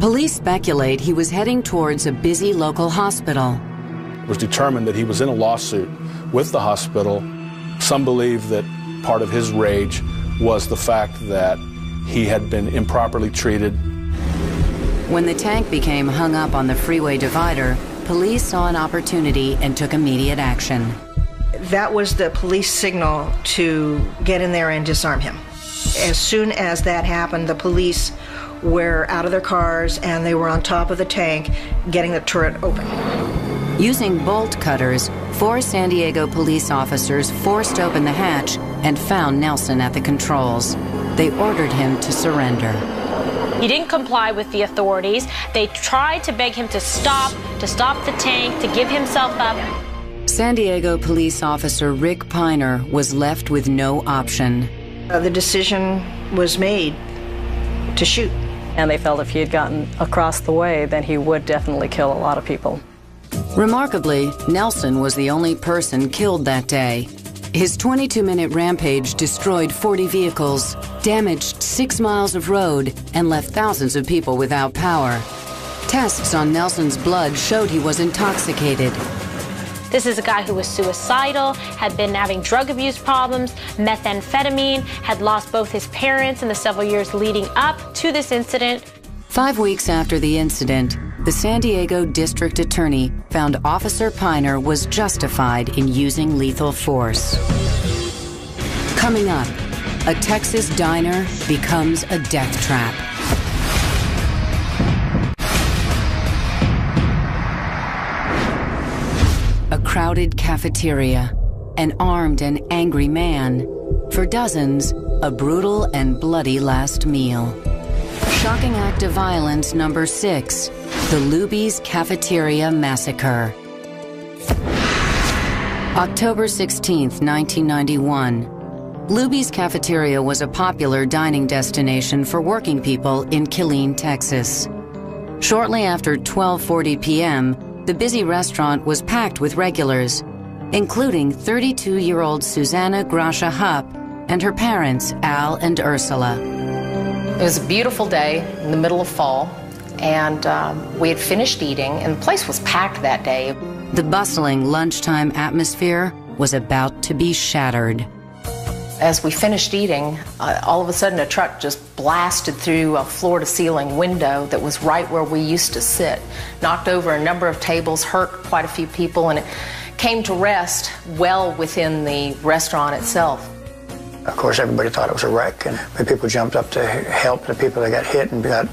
Police speculate he was heading towards a busy local hospital. It was determined that he was in a lawsuit with the hospital. Some believe that part of his rage was the fact that he had been improperly treated. When the tank became hung up on the freeway divider, police saw an opportunity and took immediate action. That was the police signal to get in there and disarm him. As soon as that happened, the police were out of their cars and they were on top of the tank getting the turret open. Using bolt cutters, four San Diego police officers forced open the hatch and found Nelson at the controls. They ordered him to surrender. He didn't comply with the authorities. They tried to beg him to stop, to stop the tank, to give himself up. San Diego police officer Rick Piner was left with no option. Uh, the decision was made to shoot. And they felt if he had gotten across the way, then he would definitely kill a lot of people. Remarkably, Nelson was the only person killed that day. His 22 minute rampage destroyed 40 vehicles, damaged six miles of road, and left thousands of people without power. Tests on Nelson's blood showed he was intoxicated. This is a guy who was suicidal, had been having drug abuse problems, methamphetamine, had lost both his parents in the several years leading up to this incident. Five weeks after the incident, the San Diego District Attorney found Officer Piner was justified in using lethal force. Coming up, a Texas diner becomes a death trap. Crowded cafeteria, an armed and angry man. For dozens, a brutal and bloody last meal. Shocking act of violence number six the Luby's Cafeteria Massacre. October 16, 1991. Luby's Cafeteria was a popular dining destination for working people in Killeen, Texas. Shortly after 12:40 p.m., the busy restaurant was packed with regulars, including 32-year-old Suzanna Gratia Hupp and her parents, Al and Ursula. It was a beautiful day in the middle of fall, and um, we had finished eating, and the place was packed that day. The bustling lunchtime atmosphere was about to be shattered. As we finished eating, uh, all of a sudden a truck just blasted through a floor to ceiling window that was right where we used to sit, knocked over a number of tables, hurt quite a few people, and it came to rest well within the restaurant itself. Of course, everybody thought it was a wreck, and the people jumped up to help the people that got hit and got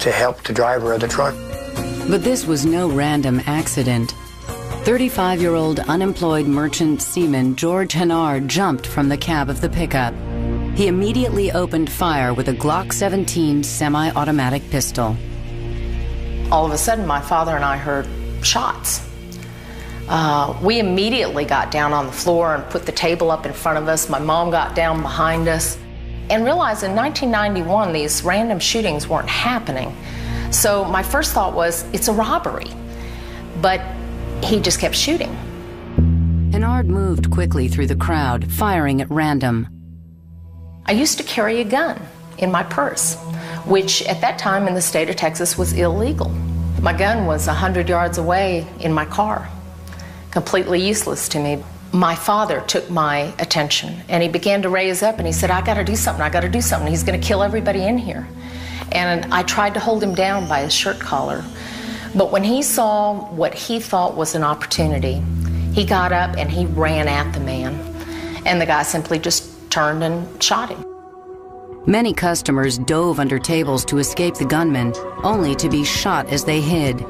to help the driver of the truck. But this was no random accident. 35 year old unemployed merchant seaman George Hennard jumped from the cab of the pickup. He immediately opened fire with a Glock 17 semi automatic pistol. All of a sudden, my father and I heard shots. Uh, we immediately got down on the floor and put the table up in front of us. My mom got down behind us and realized in 1991 these random shootings weren't happening. So my first thought was it's a robbery. But he just kept shooting. Hennard moved quickly through the crowd, firing at random. I used to carry a gun in my purse, which at that time in the state of Texas was illegal. My gun was 100 yards away in my car, completely useless to me. My father took my attention and he began to raise up and he said, I got to do something, I got to do something. He's going to kill everybody in here. And I tried to hold him down by his shirt collar. But when he saw what he thought was an opportunity, he got up and he ran at the man. And the guy simply just turned and shot him. Many customers dove under tables to escape the gunman, only to be shot as they hid.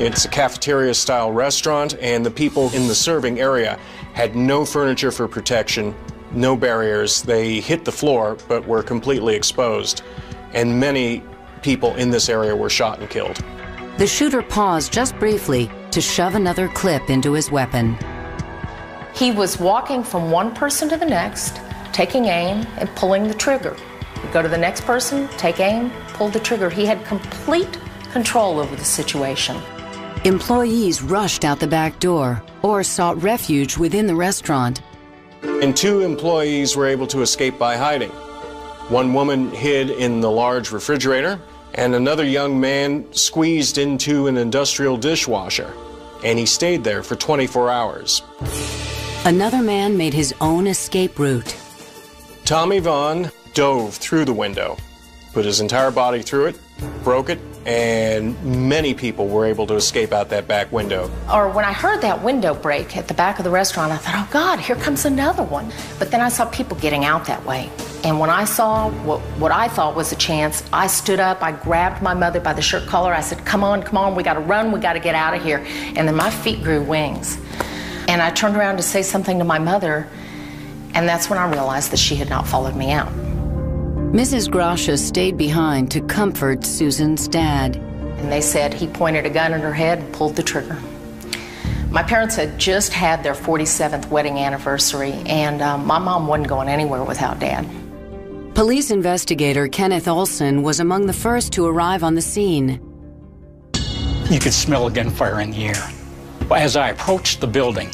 It's a cafeteria style restaurant, and the people in the serving area had no furniture for protection, no barriers. They hit the floor, but were completely exposed. And many people in this area were shot and killed. The shooter paused just briefly to shove another clip into his weapon. He was walking from one person to the next, taking aim and pulling the trigger. He'd Go to the next person, take aim, pull the trigger. He had complete control over the situation. Employees rushed out the back door or sought refuge within the restaurant. And two employees were able to escape by hiding. One woman hid in the large refrigerator, and another young man squeezed into an industrial dishwasher. And he stayed there for 24 hours. Another man made his own escape route. Tommy Vaughn dove through the window, put his entire body through it, broke it, and many people were able to escape out that back window. Or when I heard that window break at the back of the restaurant, I thought, oh God, here comes another one. But then I saw people getting out that way. And when I saw what, what I thought was a chance, I stood up, I grabbed my mother by the shirt collar, I said, Come on, come on, we gotta run, we gotta get out of here. And then my feet grew wings. And I turned around to say something to my mother, and that's when I realized that she had not followed me out. Mrs. Gratia stayed behind to comfort Susan's dad. And they said he pointed a gun at her head and pulled the trigger. My parents had just had their 47th wedding anniversary, and um, my mom wasn't going anywhere without dad. Police investigator Kenneth Olson was among the first to arrive on the scene. You could smell a gunfire in the air. As I approached the building,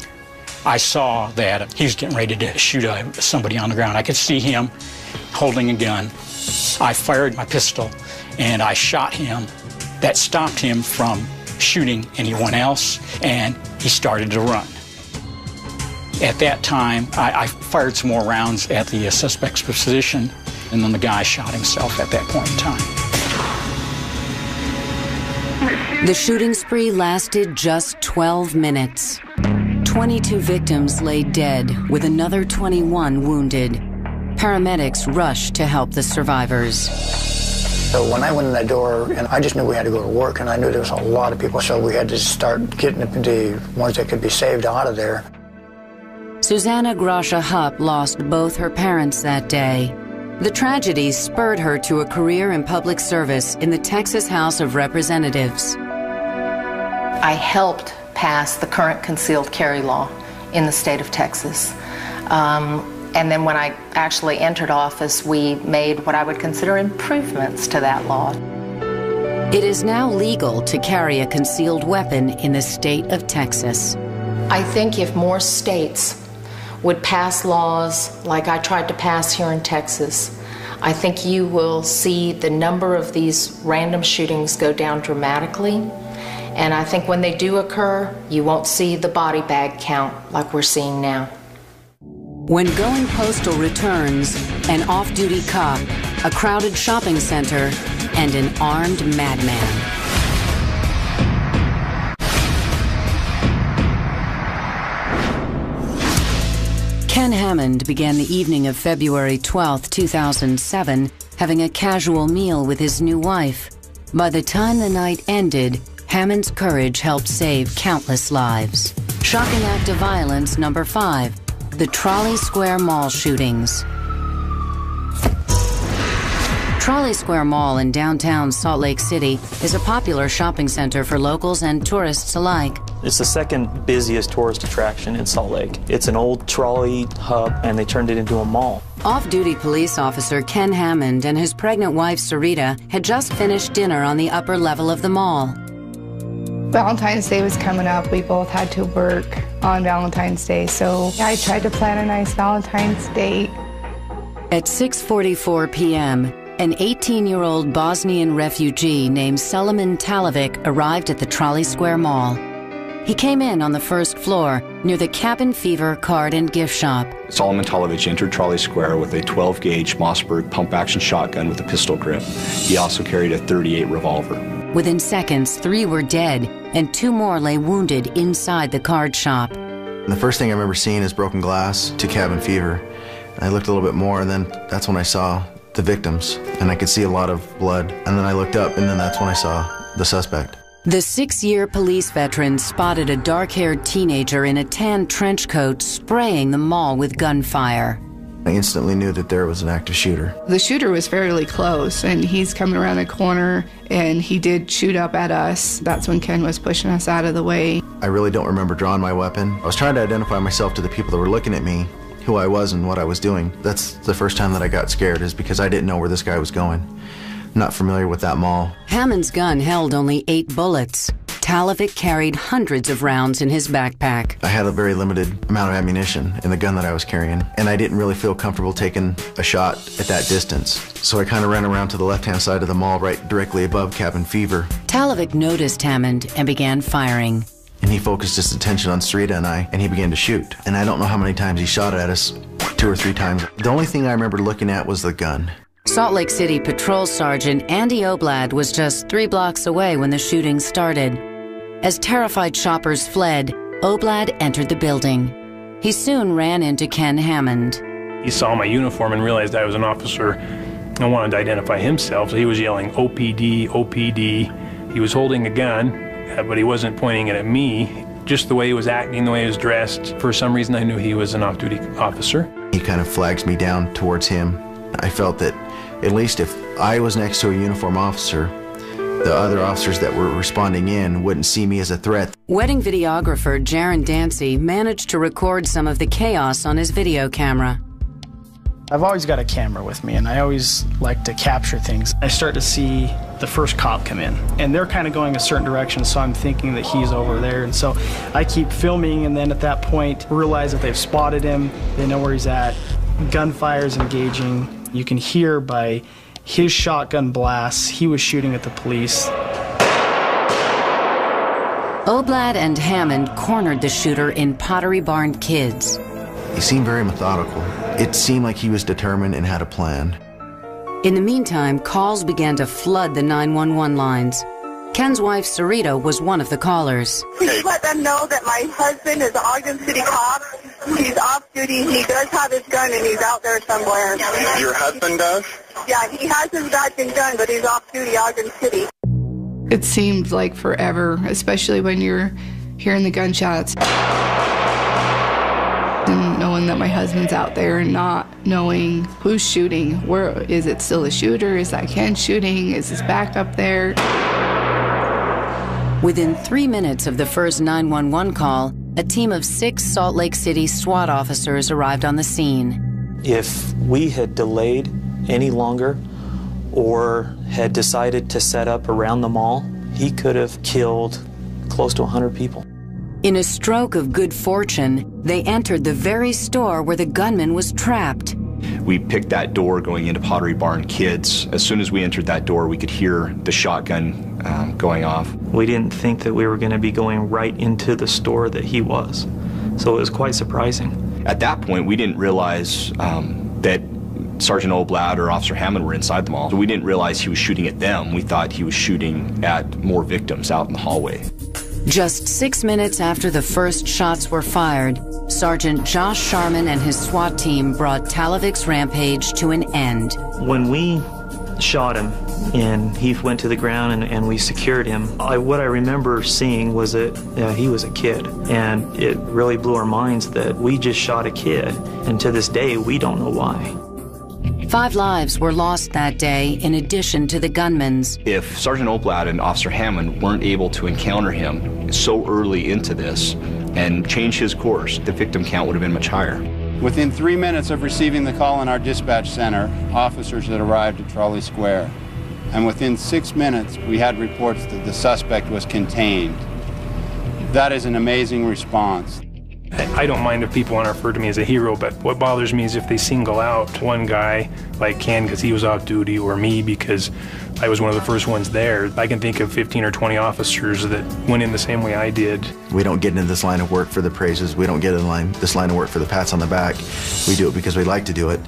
I saw that he was getting ready to shoot somebody on the ground. I could see him holding a gun. I fired my pistol and I shot him. That stopped him from shooting anyone else, and he started to run. At that time, I, I fired some more rounds at the uh, suspect's position, and then the guy shot himself at that point in time. The shooting spree lasted just 12 minutes. 22 victims lay dead, with another 21 wounded. Paramedics rushed to help the survivors. So when I went in that door, and I just knew we had to go to work, and I knew there was a lot of people, so we had to start getting the ones that could be saved out of there. Suzanna Gratia Hupp lost both her parents that day. The tragedy spurred her to a career in public service in the Texas House of Representatives. I helped pass the current concealed carry law in the state of Texas. Um, and then when I actually entered office, we made what I would consider improvements to that law. It is now legal to carry a concealed weapon in the state of Texas. I think if more states would pass laws like I tried to pass here in Texas, I think you will see the number of these random shootings go down dramatically. And I think when they do occur, you won't see the body bag count like we're seeing now. When going postal returns, an off duty cop, a crowded shopping center, and an armed madman. Ken Hammond began the evening of February 12, 2007, having a casual meal with his new wife. By the time the night ended, Hammond's courage helped save countless lives. Shocking act of violence number five the Trolley Square Mall shootings. Trolley Square Mall in downtown Salt Lake City is a popular shopping center for locals and tourists alike. It's the second busiest tourist attraction in Salt Lake. It's an old trolley hub, and they turned it into a mall. Off duty police officer Ken Hammond and his pregnant wife Sarita had just finished dinner on the upper level of the mall. Valentine's Day was coming up. We both had to work on Valentine's Day, so I tried to plan a nice Valentine's date. At 6:44 p.m., an 18-year-old Bosnian refugee named Sulejman Talovic arrived at the Trolley Square Mall. He came in on the first floor near the Cabin Fever card and gift shop. Solomon Talovic entered Trolley Square with a 12 gauge Mossberg pump action shotgun with a pistol grip. He also carried a 38 revolver. Within seconds, three were dead and two more lay wounded inside the card shop. The first thing I remember seeing is broken glass to Cabin Fever. I looked a little bit more, and then that's when I saw the victims, and I could see a lot of blood. And then I looked up, and then that's when I saw the suspect. The six year police veteran spotted a dark haired teenager in a tan trench coat spraying the mall with gunfire. I instantly knew that there was an active shooter. The shooter was fairly close, and he's coming around the corner, and he did shoot up at us. That's when Ken was pushing us out of the way. I really don't remember drawing my weapon. I was trying to identify myself to the people that were looking at me, who I was and what I was doing. That's the first time that I got scared, is because I didn't know where this guy was going. not familiar with that mall. Hammond's gun held only eight bullets. Talovic carried hundreds of rounds in his backpack. I had a very limited amount of ammunition in the gun that I was carrying, and I didn't really feel comfortable taking a shot at that distance. So I kind of ran around to the left hand side of the mall, right directly above Cabin Fever. Talovic noticed Hammond and began firing. And he focused his attention on Sarita and I, and he began to shoot. And I don't know how many times he shot at us, two or three times. The only thing I remember looking at was the gun. Salt Lake City Patrol Sergeant Andy Oblad was just three blocks away when the shooting started. As terrified shoppers fled, Oblad entered the building. He soon ran into Ken Hammond. He saw my uniform and realized I was an officer and wanted to identify himself, so he was yelling OPD, OPD. He was holding a gun, uh, but he wasn't pointing it at me. Just the way he was acting, the way he was dressed, for some reason I knew he was an off duty officer. He kind of flags me down towards him. I felt that at least if I was next to a uniform officer, the other officers that were responding in wouldn't see me as a threat. Wedding videographer Jaron Dancy managed to record some of the chaos on his video camera. I've always got a camera with me and I always like to capture things. I start to see the first cop come in and they're kind of going a certain direction so I'm thinking that he's over there and so I keep filming and then at that point realize that they've spotted him, they know where he's at. Gunfire is engaging. You can hear by his shotgun blasts, he was shooting at the police. Oblad and Hammond cornered the shooter in Pottery Barn Kids. He seemed very methodical. It seemed like he was determined and had a plan. In the meantime, calls began to flood the 911 lines. Ken's wife, Sarita, was one of the callers. Please let them know that my husband is an Ogden City cop. He's off duty. He does have his gun and he's out there somewhere. Your husband does? Yeah, he has his badge and gun, but he's off duty, Ogden City. It seemed like forever, especially when you're hearing the gunshots. And knowing that my husband's out there and not knowing who's shooting. Where is it still a shooter? Is that Ken shooting? Is his back up there? Within three minutes of the first 911 call, a team of six Salt Lake City SWAT officers arrived on the scene. If we had delayed any longer or had decided to set up around the mall, he could have killed close to 100 people. In a stroke of good fortune, they entered the very store where the gunman was trapped. We picked that door going into Pottery Barn Kids. As soon as we entered that door, we could hear the shotgun um, going off. We didn't think that we were going to be going right into the store that he was. So it was quite surprising. At that point, we didn't realize um, that Sergeant Oblad or Officer Hammond were inside the mall. So we didn't realize he was shooting at them. We thought he was shooting at more victims out in the hallway. Just six minutes after the first shots were fired, Sergeant Josh Sharman and his SWAT team brought Talovic's rampage to an end. When we shot him and he went to the ground and, and we secured him, I, what I remember seeing was that uh, he was a kid. And it really blew our minds that we just shot a kid. And to this day, we don't know why. Five lives were lost that day, in addition to the gunman's. If Sergeant Oblad and Officer Hammond weren't able to encounter him so early into this and change his course, the victim count would have been much higher. Within three minutes of receiving the call in our dispatch center, officers had arrived at Trolley Square. And within six minutes, we had reports that the suspect was contained. That is an amazing response. I don't mind if people want to refer to me as a hero, but what bothers me is if they single out one guy like Ken because he was off duty or me because I was one of the first ones there. I can think of 15 or 20 officers that went in the same way I did. We don't get into this line of work for the praises. We don't get in line, this line of work for the pats on the back. We do it because we like to do it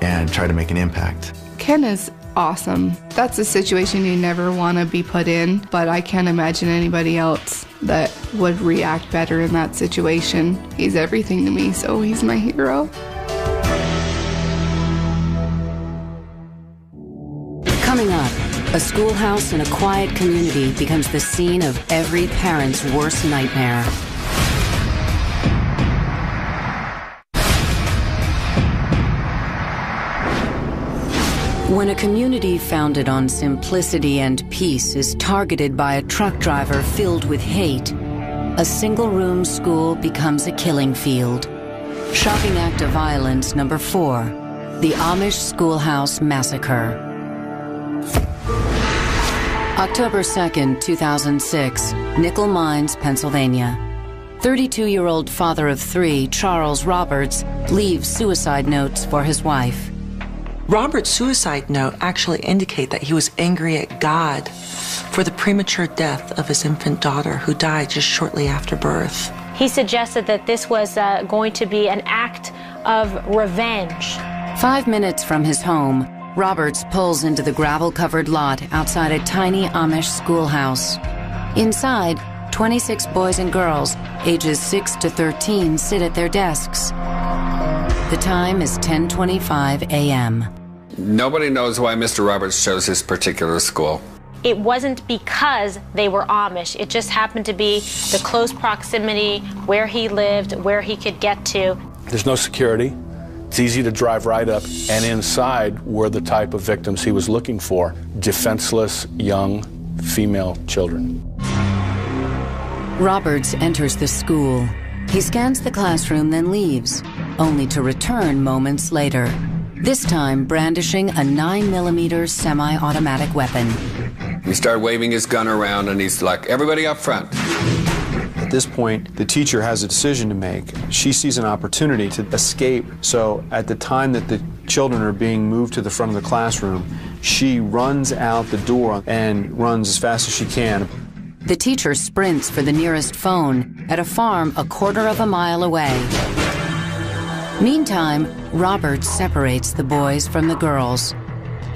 and try to make an impact. Ken is awesome. That's a situation you never want to be put in, but I can't imagine anybody else that would react better in that situation. He's everything to me, so he's my hero. Coming up, a schoolhouse in a quiet community becomes the scene of every parent's worst nightmare. When a community founded on simplicity and peace is targeted by a truck driver filled with hate, a single-room school becomes a killing field. Shocking act of violence number four, the Amish Schoolhouse Massacre. October 2nd, 2006, Nickel Mines, Pennsylvania. 32-year-old father of three, Charles Roberts, leaves suicide notes for his wife. Robert's suicide note actually indicate that he was angry at God for the premature death of his infant daughter who died just shortly after birth. He suggested that this was uh, going to be an act of revenge. Five minutes from his home, Roberts pulls into the gravel covered lot outside a tiny Amish schoolhouse. Inside, 26 boys and girls, ages 6 to 13, sit at their desks. The time is 10:25 a.m. Nobody knows why Mr. Roberts chose this particular school. It wasn't because they were Amish. It just happened to be the close proximity, where he lived, where he could get to. There's no security. It's easy to drive right up, and inside were the type of victims he was looking for defenseless young female children. Roberts enters the school. He scans the classroom, then leaves, only to return moments later. This time brandishing a 9mm semi automatic weapon. He started waving his gun around and he's like, everybody up front. At this point, the teacher has a decision to make. She sees an opportunity to escape. So at the time that the children are being moved to the front of the classroom, she runs out the door and runs as fast as she can. The teacher sprints for the nearest phone at a farm a quarter of a mile away. Meantime, Roberts separates the boys from the girls.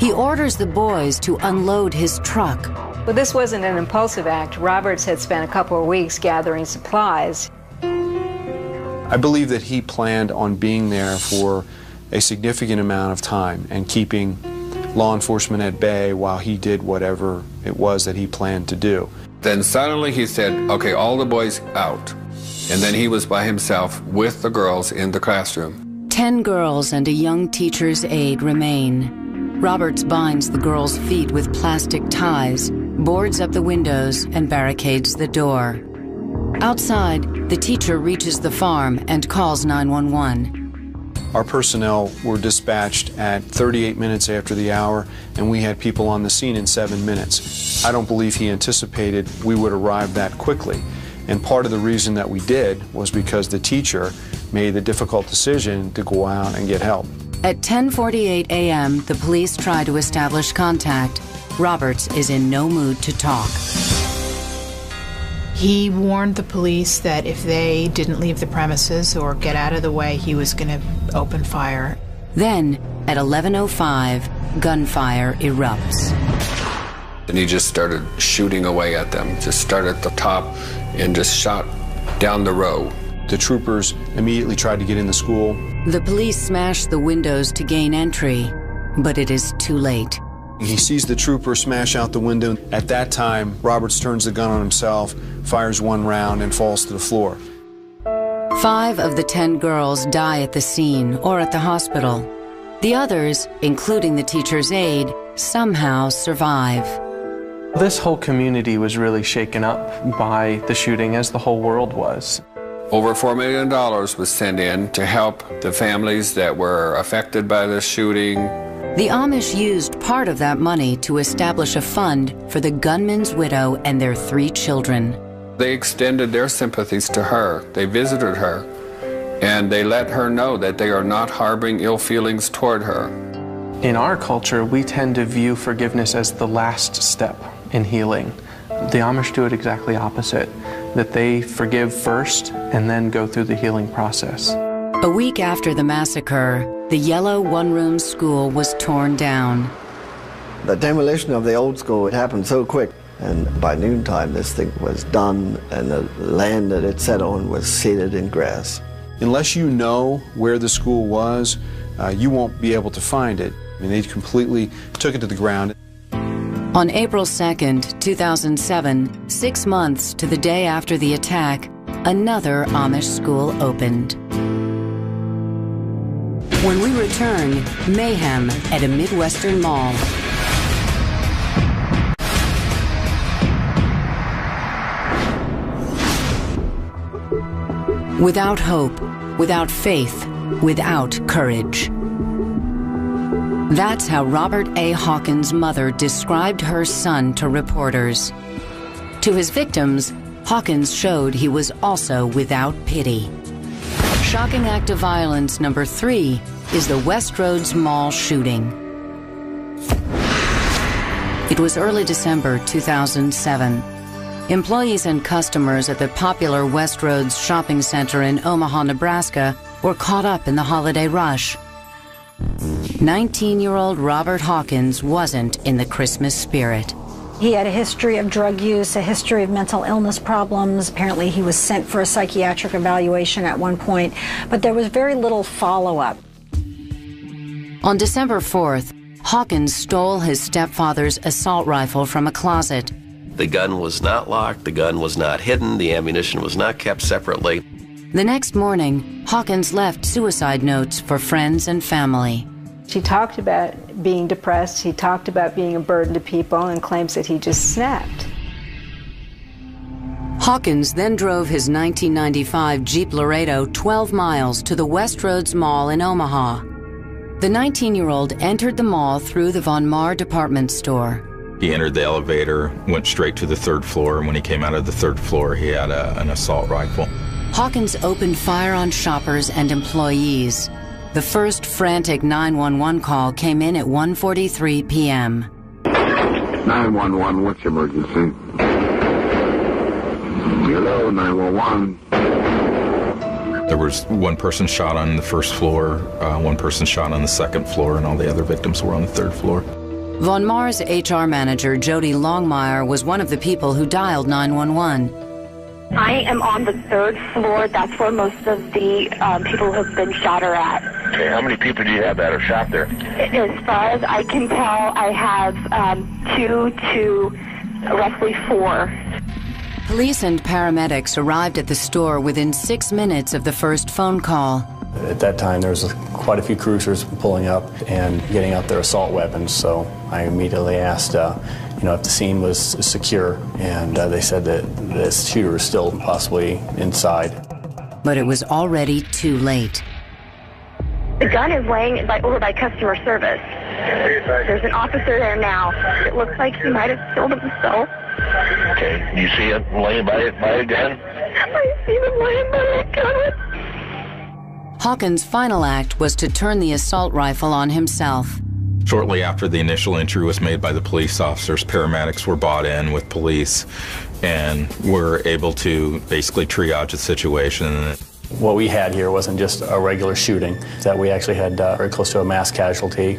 He orders the boys to unload his truck. Well, this wasn't an impulsive act. Roberts had spent a couple of weeks gathering supplies. I believe that he planned on being there for a significant amount of time and keeping law enforcement at bay while he did whatever it was that he planned to do. Then suddenly he said, okay, all the boys out. And then he was by himself with the girls in the classroom. Ten girls and a young teacher's aide remain. Roberts binds the girls' feet with plastic ties, boards up the windows, and barricades the door. Outside, the teacher reaches the farm and calls 911. Our personnel were dispatched at 38 minutes after the hour, and we had people on the scene in seven minutes. I don't believe he anticipated we would arrive that quickly. And part of the reason that we did was because the teacher made the difficult decision to go out and get help. At 10:48 a.m., the police try to establish contact. Roberts is in no mood to talk. He warned the police that if they didn't leave the premises or get out of the way, he was going to open fire. Then, at 11:05, gunfire erupts. And he just started shooting away at them, just started at the top and just shot down the row. The troopers immediately tried to get in the school. The police smash the windows to gain entry, but it is too late. He sees the trooper smash out the window. At that time, Roberts turns the gun on himself, fires one round, and falls to the floor. Five of the ten girls die at the scene or at the hospital. The others, including the teacher's aide, somehow survive. This whole community was really shaken up by the shooting, as the whole world was. Over $4 million was sent in to help the families that were affected by this shooting. The Amish used part of that money to establish a fund for the gunman's widow and their three children. They extended their sympathies to her. They visited her, and they let her know that they are not harboring ill feelings toward her. In our culture, we tend to view forgiveness as the last step in healing. The Amish do it exactly opposite, that they forgive first and then go through the healing process. A week after the massacre, the yellow one room school was torn down. The demolition of the old school it happened so quick, and by noontime this thing was done, and the land that it sat on was seeded in grass. Unless you know where the school was, uh, you won't be able to find it. I mean, they completely took it to the ground. On April 2nd, 2007, six months to the day after the attack, another Amish school opened. When we return, mayhem at a Midwestern mall. Without hope, without faith, without courage. That's how Robert A. Hawkins' mother described her son to reporters. To his victims, Hawkins showed he was also without pity. Shocking act of violence number three is the Westroads Mall shooting. It was early December 2007. Employees and customers at the popular Westroads shopping center in Omaha, Nebraska were caught up in the holiday rush. 19 year old Robert Hawkins wasn't in the Christmas spirit. He had a history of drug use, a history of mental illness problems. Apparently, he was sent for a psychiatric evaluation at one point, but there was very little follow up. On December 4th, Hawkins stole his stepfather's assault rifle from a closet. The gun was not locked, the gun was not hidden, the ammunition was not kept separately. The next morning, Hawkins left suicide notes for friends and family. She talked about being depressed, he talked about being a burden to people, and claims that he just snapped. Hawkins then drove his 1995 Jeep Laredo 12 miles to the Westroads Mall in Omaha. The 19 year old entered the mall through the Von Maur department store. He entered the elevator, went straight to the third floor, and when he came out of the third floor, he had a, an assault rifle. Hawkins opened fire on shoppers and employees. The first frantic 911 call came in at 1:43 p.m. 911, what's your emergency? Hello, 911. There was one person shot on the first floor, uh, one person shot on the second floor, and all the other victims were on the third floor. Von Maur's HR manager, Jody Longmire, was one of the people who dialed 911. I am on the third floor. That's where most of the um, people who have been shot are at. Okay, how many people do you have that are shot there? As far as I can tell, I have um, two to roughly four. Police and paramedics arrived at the store within six minutes of the first phone call. At that time, there was a, quite a few cruisers pulling up and getting out their assault weapons, so I immediately asked, uh, you know, if the scene was secure, and uh, they said that this shooter was still possibly inside. But it was already too late. The gun is laying by, over by customer service. There's an officer there now. It looks like he might have killed himself. Okay, you see it laying by it by a gun? I see him laying by a gun. Hawkins' final act was to turn the assault rifle on himself. Shortly after the initial entry was made by the police officers, paramedics were brought in with police and were able to basically triage the situation. What we had here wasn't just a regular shooting, that we actually had uh, very close to a mass casualty.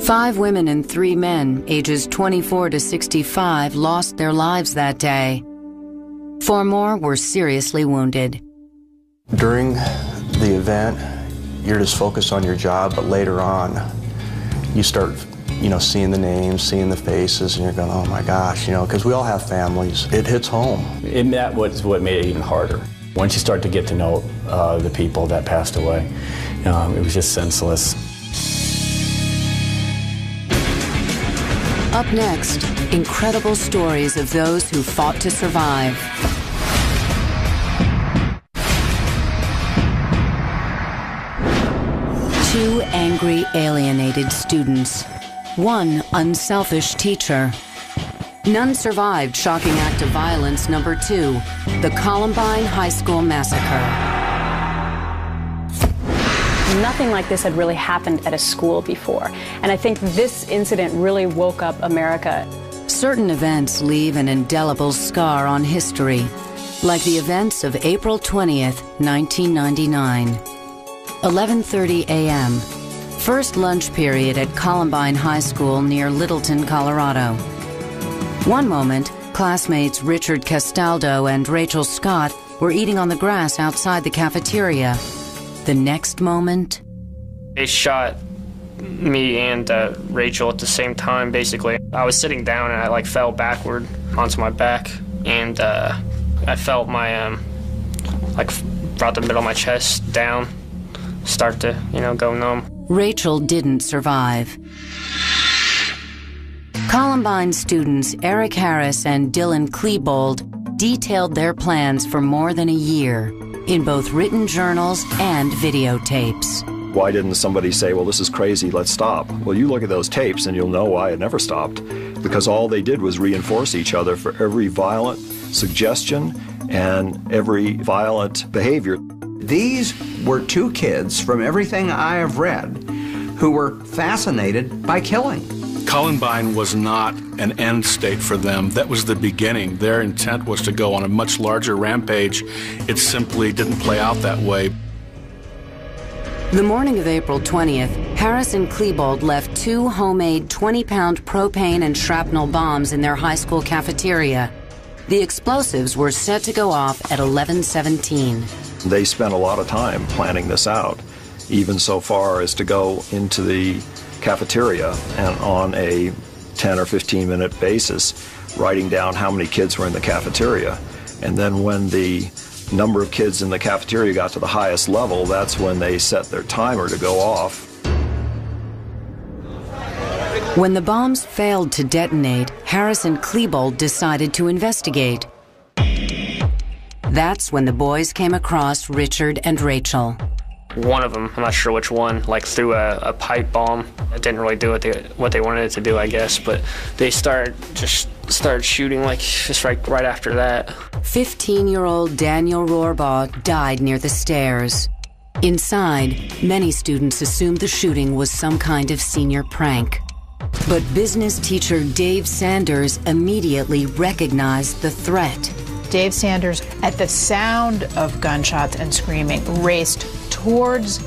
Five women and three men, ages 24 to 65, lost their lives that day. Four more were seriously wounded. During the event, you're just focused on your job, but later on, you start, you know, seeing the names, seeing the faces, and you're going, oh my gosh, you know, because we all have families. It hits home. And that was what made it even harder. Once you start to get to know uh, the people that passed away, um, it was just senseless. Up next, incredible stories of those who fought to survive. Two angry, alienated students. One unselfish teacher. None survived shocking act of violence number two, the Columbine High School Massacre. Nothing like this had really happened at a school before. And I think this incident really woke up America. Certain events leave an indelible scar on history, like the events of April 20th, 1999. 11:30 a.m. First lunch period at Columbine High School near Littleton, Colorado. One moment, classmates Richard Castaldo and Rachel Scott were eating on the grass outside the cafeteria. The next moment, They shot me and uh, Rachel at the same time, basically. I was sitting down and I like fell backward onto my back, and uh, I felt my um, like brought the middle of my chest down, start to you know go numb. Rachel didn't survive. Columbine students Eric Harris and Dylan Klebold detailed their plans for more than a year in both written journals and videotapes. Why didn't somebody say, well, this is crazy, let's stop? Well, you look at those tapes and you'll know why it never stopped. Because all they did was reinforce each other for every violent suggestion and every violent behavior. These were two kids, from everything I have read, who were fascinated by killing. Columbine was not an end state for them. That was the beginning. Their intent was to go on a much larger rampage. It simply didn't play out that way. The morning of April 20th, Harris and Klebold left two homemade 20 pound propane and shrapnel bombs in their high school cafeteria. The explosives were set to go off at 1117. They spent a lot of time planning this out, even so far as to go into the cafeteria and on a 10 or 15 minute basis, writing down how many kids were in the cafeteria. And then when the number of kids in the cafeteria got to the highest level, that's when they set their timer to go off. When the bombs failed to detonate, Harris and Klebold decided to investigate. That's when the boys came across Richard and Rachel. One of them, I'm not sure which one, like threw a, a pipe bomb. It didn't really do what they what they wanted it to do, I guess. But they started just started shooting like just right right after that. 15-year-old Daniel Rohrbough died near the stairs. Inside, many students assumed the shooting was some kind of senior prank. But business teacher Dave Sanders immediately recognized the threat. Dave Sanders, at the sound of gunshots and screaming, raced towards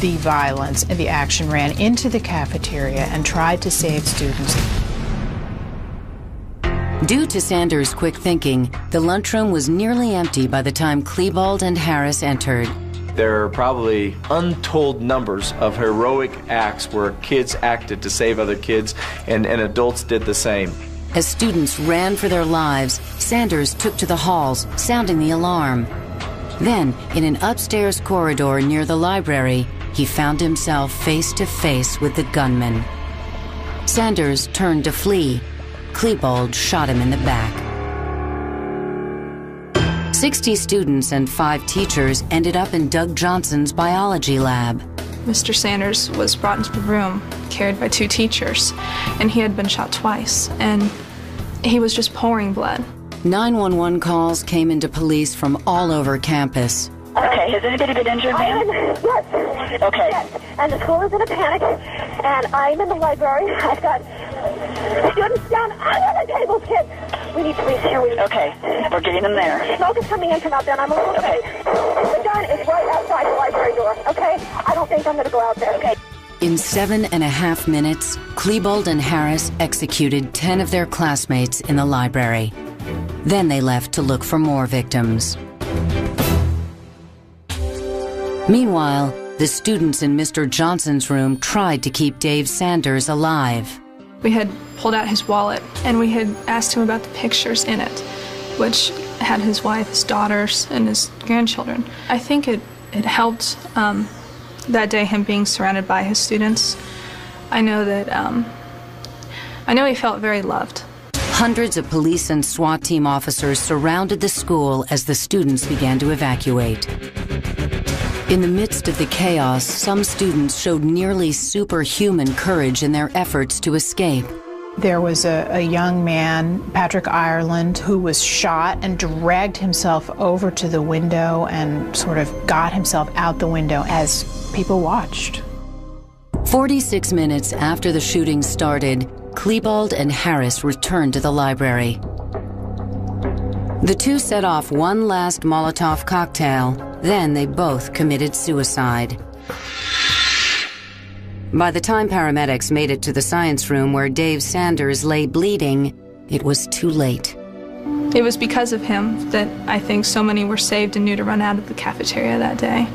the violence and the action, ran into the cafeteria, and tried to save students. Due to Sanders' quick thinking, the lunchroom was nearly empty by the time Klebold and Harris entered. There are probably untold numbers of heroic acts where kids acted to save other kids, and, and adults did the same. As students ran for their lives, Sanders took to the halls, sounding the alarm. Then, in an upstairs corridor near the library, he found himself face to face with the gunman. Sanders turned to flee. Klebold shot him in the back. 60 students and five teachers ended up in Doug Johnson's biology lab. Mr. Sanders was brought into the room, carried by two teachers, and he had been shot twice, and he was just pouring blood. 911 calls came into police from all over campus. Okay, has anybody been injured, ma'am? Yes. Okay. Yes. And the school is in a panic, and I'm in the library. I've got students down under the tables, kids. We need police here. We okay, we're getting them there. Smoke is coming in from out there, and I'm a little okay. The gun is right outside the library door, okay? I don't think I'm going to go out there, okay? In seven and a half minutes, Klebold and Harris executed 10 of their classmates in the library. Then they left to look for more victims. Meanwhile, the students in Mr. Johnson's room tried to keep Dave Sanders alive. We had pulled out his wallet and we had asked him about the pictures in it, which had his wife, his daughters, and his grandchildren. I think it, it helped um, that day him being surrounded by his students. I know that um, I know he felt very loved. Hundreds of police and SWAT team officers surrounded the school as the students began to evacuate. In the midst of the chaos, some students showed nearly superhuman courage in their efforts to escape. There was a, a, young man, Patrick Ireland, who was shot and dragged himself over to the window and sort of got himself out the window as people watched. 46 minutes after the shooting started, Klebold and Harris returned to the library. The two set off one last Molotov cocktail, then they both committed suicide. By the time paramedics made it to the science room where Dave Sanders lay bleeding, it was too late. It was because of him that I think so many were saved and knew to run out of the cafeteria that day.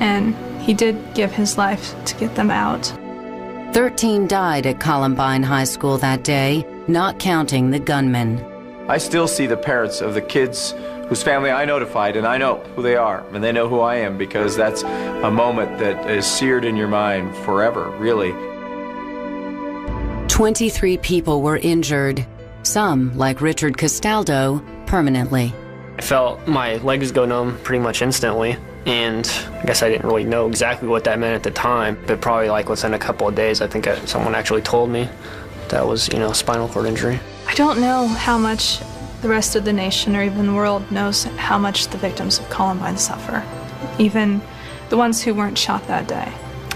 And he did give his life to get them out. 13 died at Columbine High School that day, not counting the gunman. I still see the parents of the kids whose family I notified, and I know who they are, and they know who I am because that's a moment that is seared in your mind forever, really. 23 people were injured, some, like Richard Castaldo, permanently. I felt my legs go numb pretty much instantly, and I guess I didn't really know exactly what that meant at the time, but probably like within a couple of days, I think uh, someone actually told me that was, you know, spinal cord injury. I don't know how much the rest of the nation or even the world knows how much the victims of Columbine suffer, even the ones who weren't shot that day.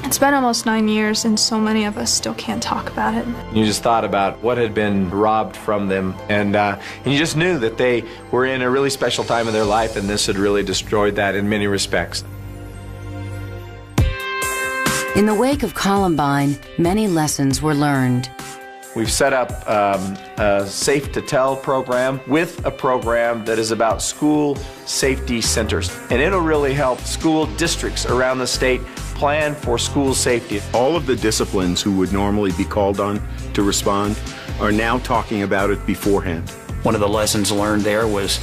It's been almost nine years, and so many of us still can't talk about it. You just thought about what had been robbed from them, and, uh, and you just knew that they were in a really special time in their life, and this had really destroyed that in many respects. In the wake of Columbine, many lessons were learned. We've set up um, a Safe to Tell program with a program that is about school safety centers. And it'll really help school districts around the state plan for school safety. All of the disciplines who would normally be called on to respond are now talking about it beforehand. One of the lessons learned there was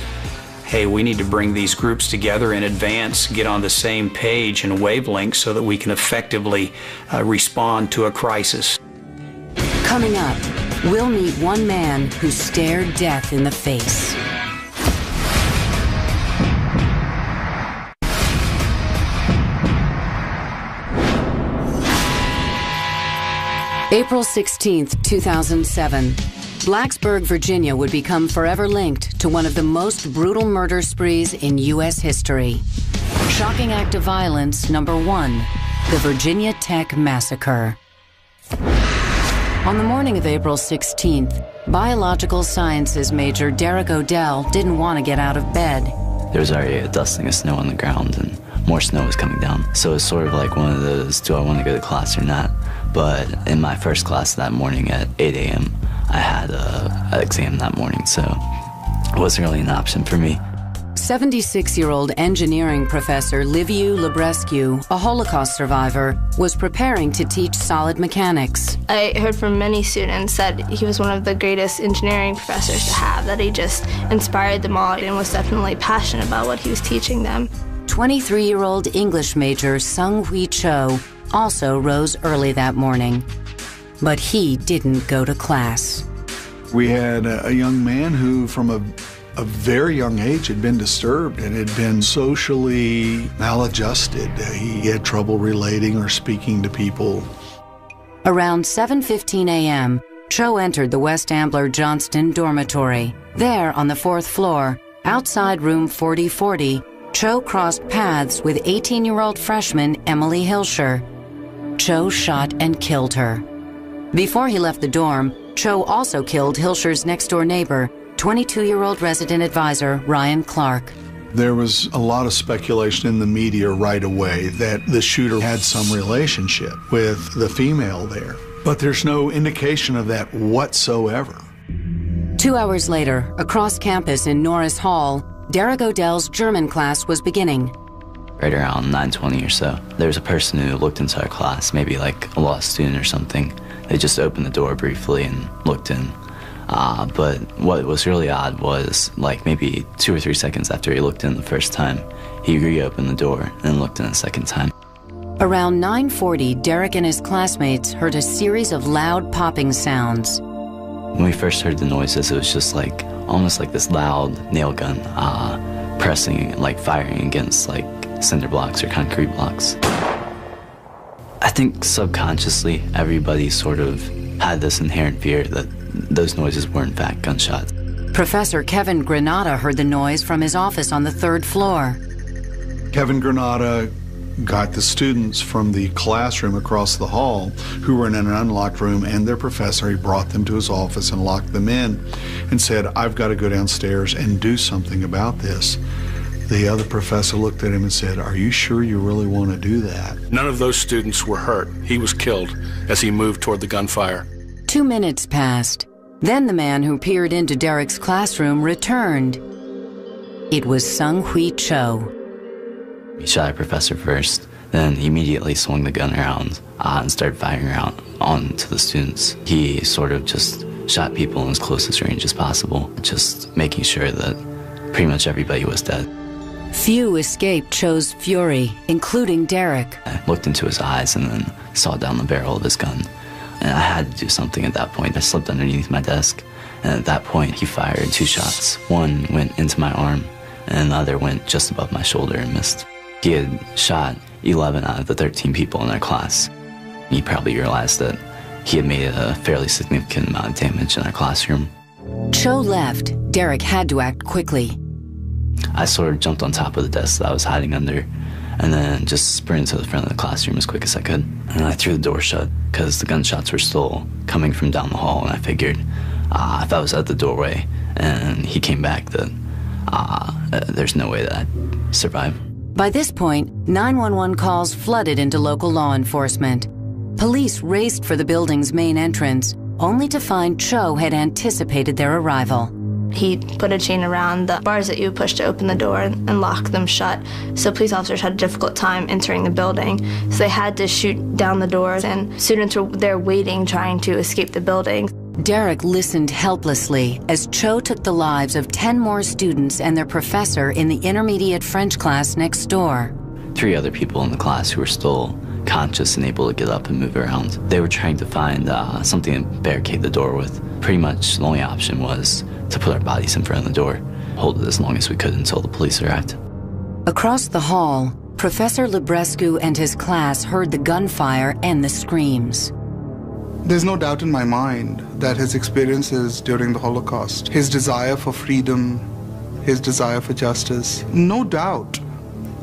hey, we need to bring these groups together in advance, get on the same page and wavelength so that we can effectively uh, respond to a crisis. Coming up, we'll meet one man who stared death in the face. April 16, 2007. Blacksburg, Virginia would become forever linked to one of the most brutal murder sprees in U.S. history. Shocking act of violence number one the Virginia Tech Massacre. On the morning of April 16th, biological sciences major Derek O'Dell didn't want to get out of bed. There was already a dusting of snow on the ground and more snow was coming down. So it's sort of like one of those do I want to go to class or not? But in my first class that morning at 8 a.m., I had a, an exam that morning, so it wasn't really an option for me. 76 year old engineering professor Liviu Librescu, a Holocaust survivor, was preparing to teach solid mechanics. I heard from many students that he was one of the greatest engineering professors to have, that he just inspired them all and was definitely passionate about what he was teaching them. 23 year old English major Seung-Hui Cho also rose early that morning. But he didn't go to class. We had a, young man who, from a, a very young age, had been disturbed and had been socially maladjusted. He had trouble relating or speaking to people. Around 7:15 a.m., Cho entered the West Ambler Johnston dormitory. There, on the fourth floor, outside room 4040, Cho crossed paths with 18 year old freshman Emily Hilscher. Cho shot and killed her. Before he left the dorm, Cho also killed Hilscher's next door neighbor, 22 year old resident advisor Ryan Clark. There was a lot of speculation in the media right away that the shooter had some relationship with the female there, but there's no indication of that whatsoever. Two hours later, across campus in Norris Hall, Derek O'Dell's German class was beginning. Right around 9:20 or so, there was a person who looked into our class, maybe like a lost student or something. They just opened the door briefly and looked in. Uh, but what was really odd was, like maybe two or three seconds after he looked in the first time, he reopened the door and looked in a second time. Around 9:40, Derek and his classmates heard a series of loud popping sounds. When we first heard the noises, it was just like almost like this loud nail gun uh, pressing, like firing against like cinder blocks or concrete blocks. I think subconsciously, everybody sort of had this inherent fear that those noises were in fact gunshots. Professor Kevin Granata heard the noise from his office on the third floor. Kevin Granata got the students from the classroom across the hall who were in an unlocked room and their professor. He brought them to his office and locked them in and said, I've got to go downstairs and do something about this. The other professor looked at him and said, Are you sure you really want to do that? None of those students were hurt. He was killed as he moved toward the gunfire. Two minutes passed. Then the man who peered into Derek's classroom returned. It was Seung-Hui Cho. He shot our professor first, then immediately swung the gun around uh, and started firing out onto the students. He sort of just shot people in as closest range as possible, just making sure that pretty much everybody was dead. Few escaped Cho's fury, including Derek. I looked into his eyes and then saw down the barrel of his gun. And I had to do something at that point. I slipped underneath my desk, and at that point, he fired two shots. One went into my arm, and the other went just above my shoulder and missed. He had shot 11 out of the 13 people in our class. He probably realized that he had made a fairly significant amount of damage in our classroom. Cho left. Derek had to act quickly. I sort of jumped on top of the desk that I was hiding under and then just sprinted to the front of the classroom as quick as I could. And I threw the door shut because the gunshots were still coming from down the hall, and I figured uh, if I was at the doorway and he came back, that uh, there's no way that I'd survive. By this point, 911 calls flooded into local law enforcement. Police raced for the building's main entrance, only to find Cho had anticipated their arrival. He put a chain around the bars that you would push to open the door and lock them shut. So police officers had a difficult time entering the building. So they had to shoot down the doors, and students were there waiting, trying to escape the building. Derek listened helplessly as Cho took the lives of 10 more students and their professor in the intermediate French class next door. Three other people in the class who were still conscious and able to get up and move around. They were trying to find uh, something to barricade the door with. Pretty much the only option was to put our bodies in front of the door, hold it as long as we could until the police arrived. Across the hall, Professor Librescu and his class heard the gunfire and the screams. There's no doubt in my mind that his experiences during the Holocaust, his desire for freedom, his desire for justice, no doubt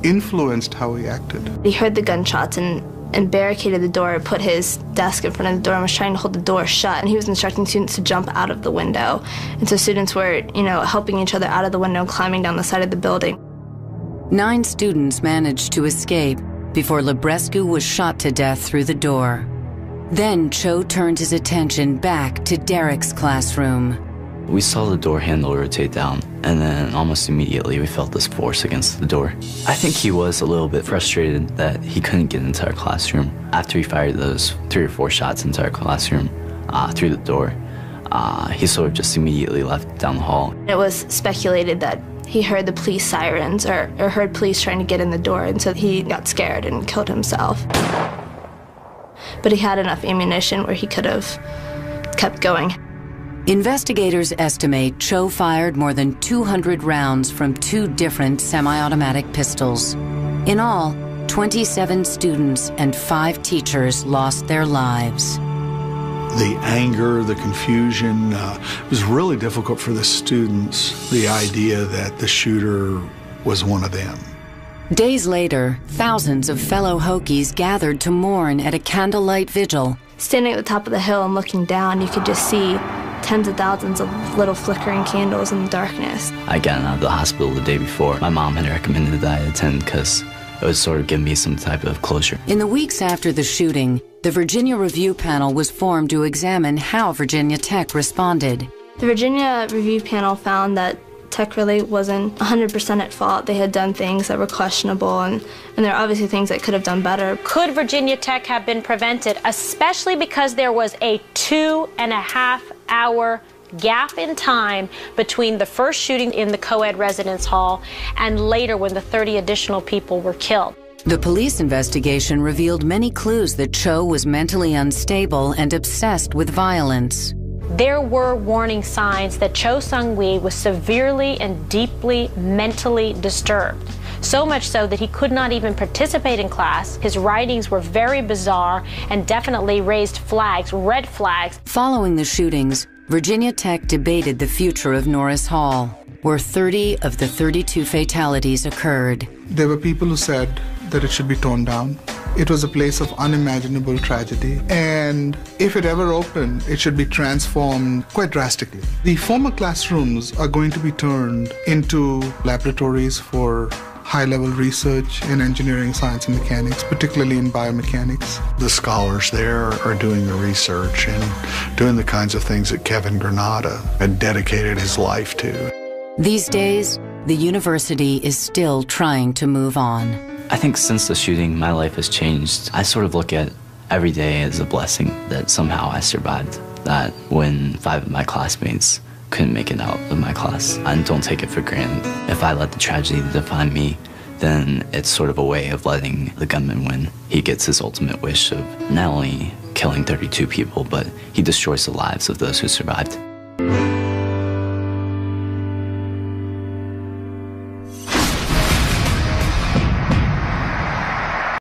influenced how he acted. He heard the gunshots and, and barricaded the door, put his desk in front of the door, and was trying to hold the door shut. And he was instructing students to jump out of the window. And so students were, you know, helping each other out of the window, climbing down the side of the building. Nine students managed to escape before Librescu was shot to death through the door. Then Cho turned his attention back to Derek's classroom. We saw the door handle rotate down, and then almost immediately we felt this force against the door. I think he was a little bit frustrated that he couldn't get into our classroom. After he fired those three or four shots into our classroom uh, through the door, uh, he sort of just immediately left down the hall. It was speculated that he heard the police sirens or, or heard police trying to get in the door, and so he got scared and killed himself. But he had enough ammunition where he could have kept going. Investigators estimate Cho fired more than 200 rounds from two different semi automatic pistols. In all, 27 students and five teachers lost their lives. The anger, the confusion, uh, it was really difficult for the students, the idea that the shooter was one of them. Days later, thousands of fellow Hokies gathered to mourn at a candlelight vigil. Standing at the top of the hill and looking down, you could just see tens of thousands of little flickering candles in the darkness. I got out of the hospital the day before. My mom had recommended that I attend because it would sort of give me some type of closure. In the weeks after the shooting, the Virginia Review Panel was formed to examine how Virginia Tech responded. The Virginia Review Panel found that Tech really wasn't 100% at fault. They had done things that were questionable, and, and there are obviously things that could have done better. Could Virginia Tech have been prevented, especially because there was a two and a half hour gap in time between the first shooting in the co ed residence hall and later when the 30 additional people were killed? The police investigation revealed many clues that Cho was mentally unstable and obsessed with violence there were warning signs that Cho Seung-Hui was severely and deeply mentally disturbed. So much so that he could not even participate in class. His writings were very bizarre and definitely raised flags, red flags. Following the shootings, Virginia Tech debated the future of Norris Hall, where 30 of the 32 fatalities occurred. There were people who said that it should be torn down. It was a place of unimaginable tragedy, and if it ever opened, it should be transformed quite drastically. The former classrooms are going to be turned into laboratories for high level research in engineering, science, and mechanics, particularly in biomechanics. The scholars there are doing the research and doing the kinds of things that Kevin Granata had dedicated his life to. These days, the university is still trying to move on. I think since the shooting, my life has changed. I sort of look at every day as a blessing that somehow I survived. That when five of my classmates couldn't make it out of my class, I don't take it for granted. If I let the tragedy define me, then it's sort of a way of letting the gunman win. He gets his ultimate wish of not only killing 32 people, but he destroys the lives of those who survived.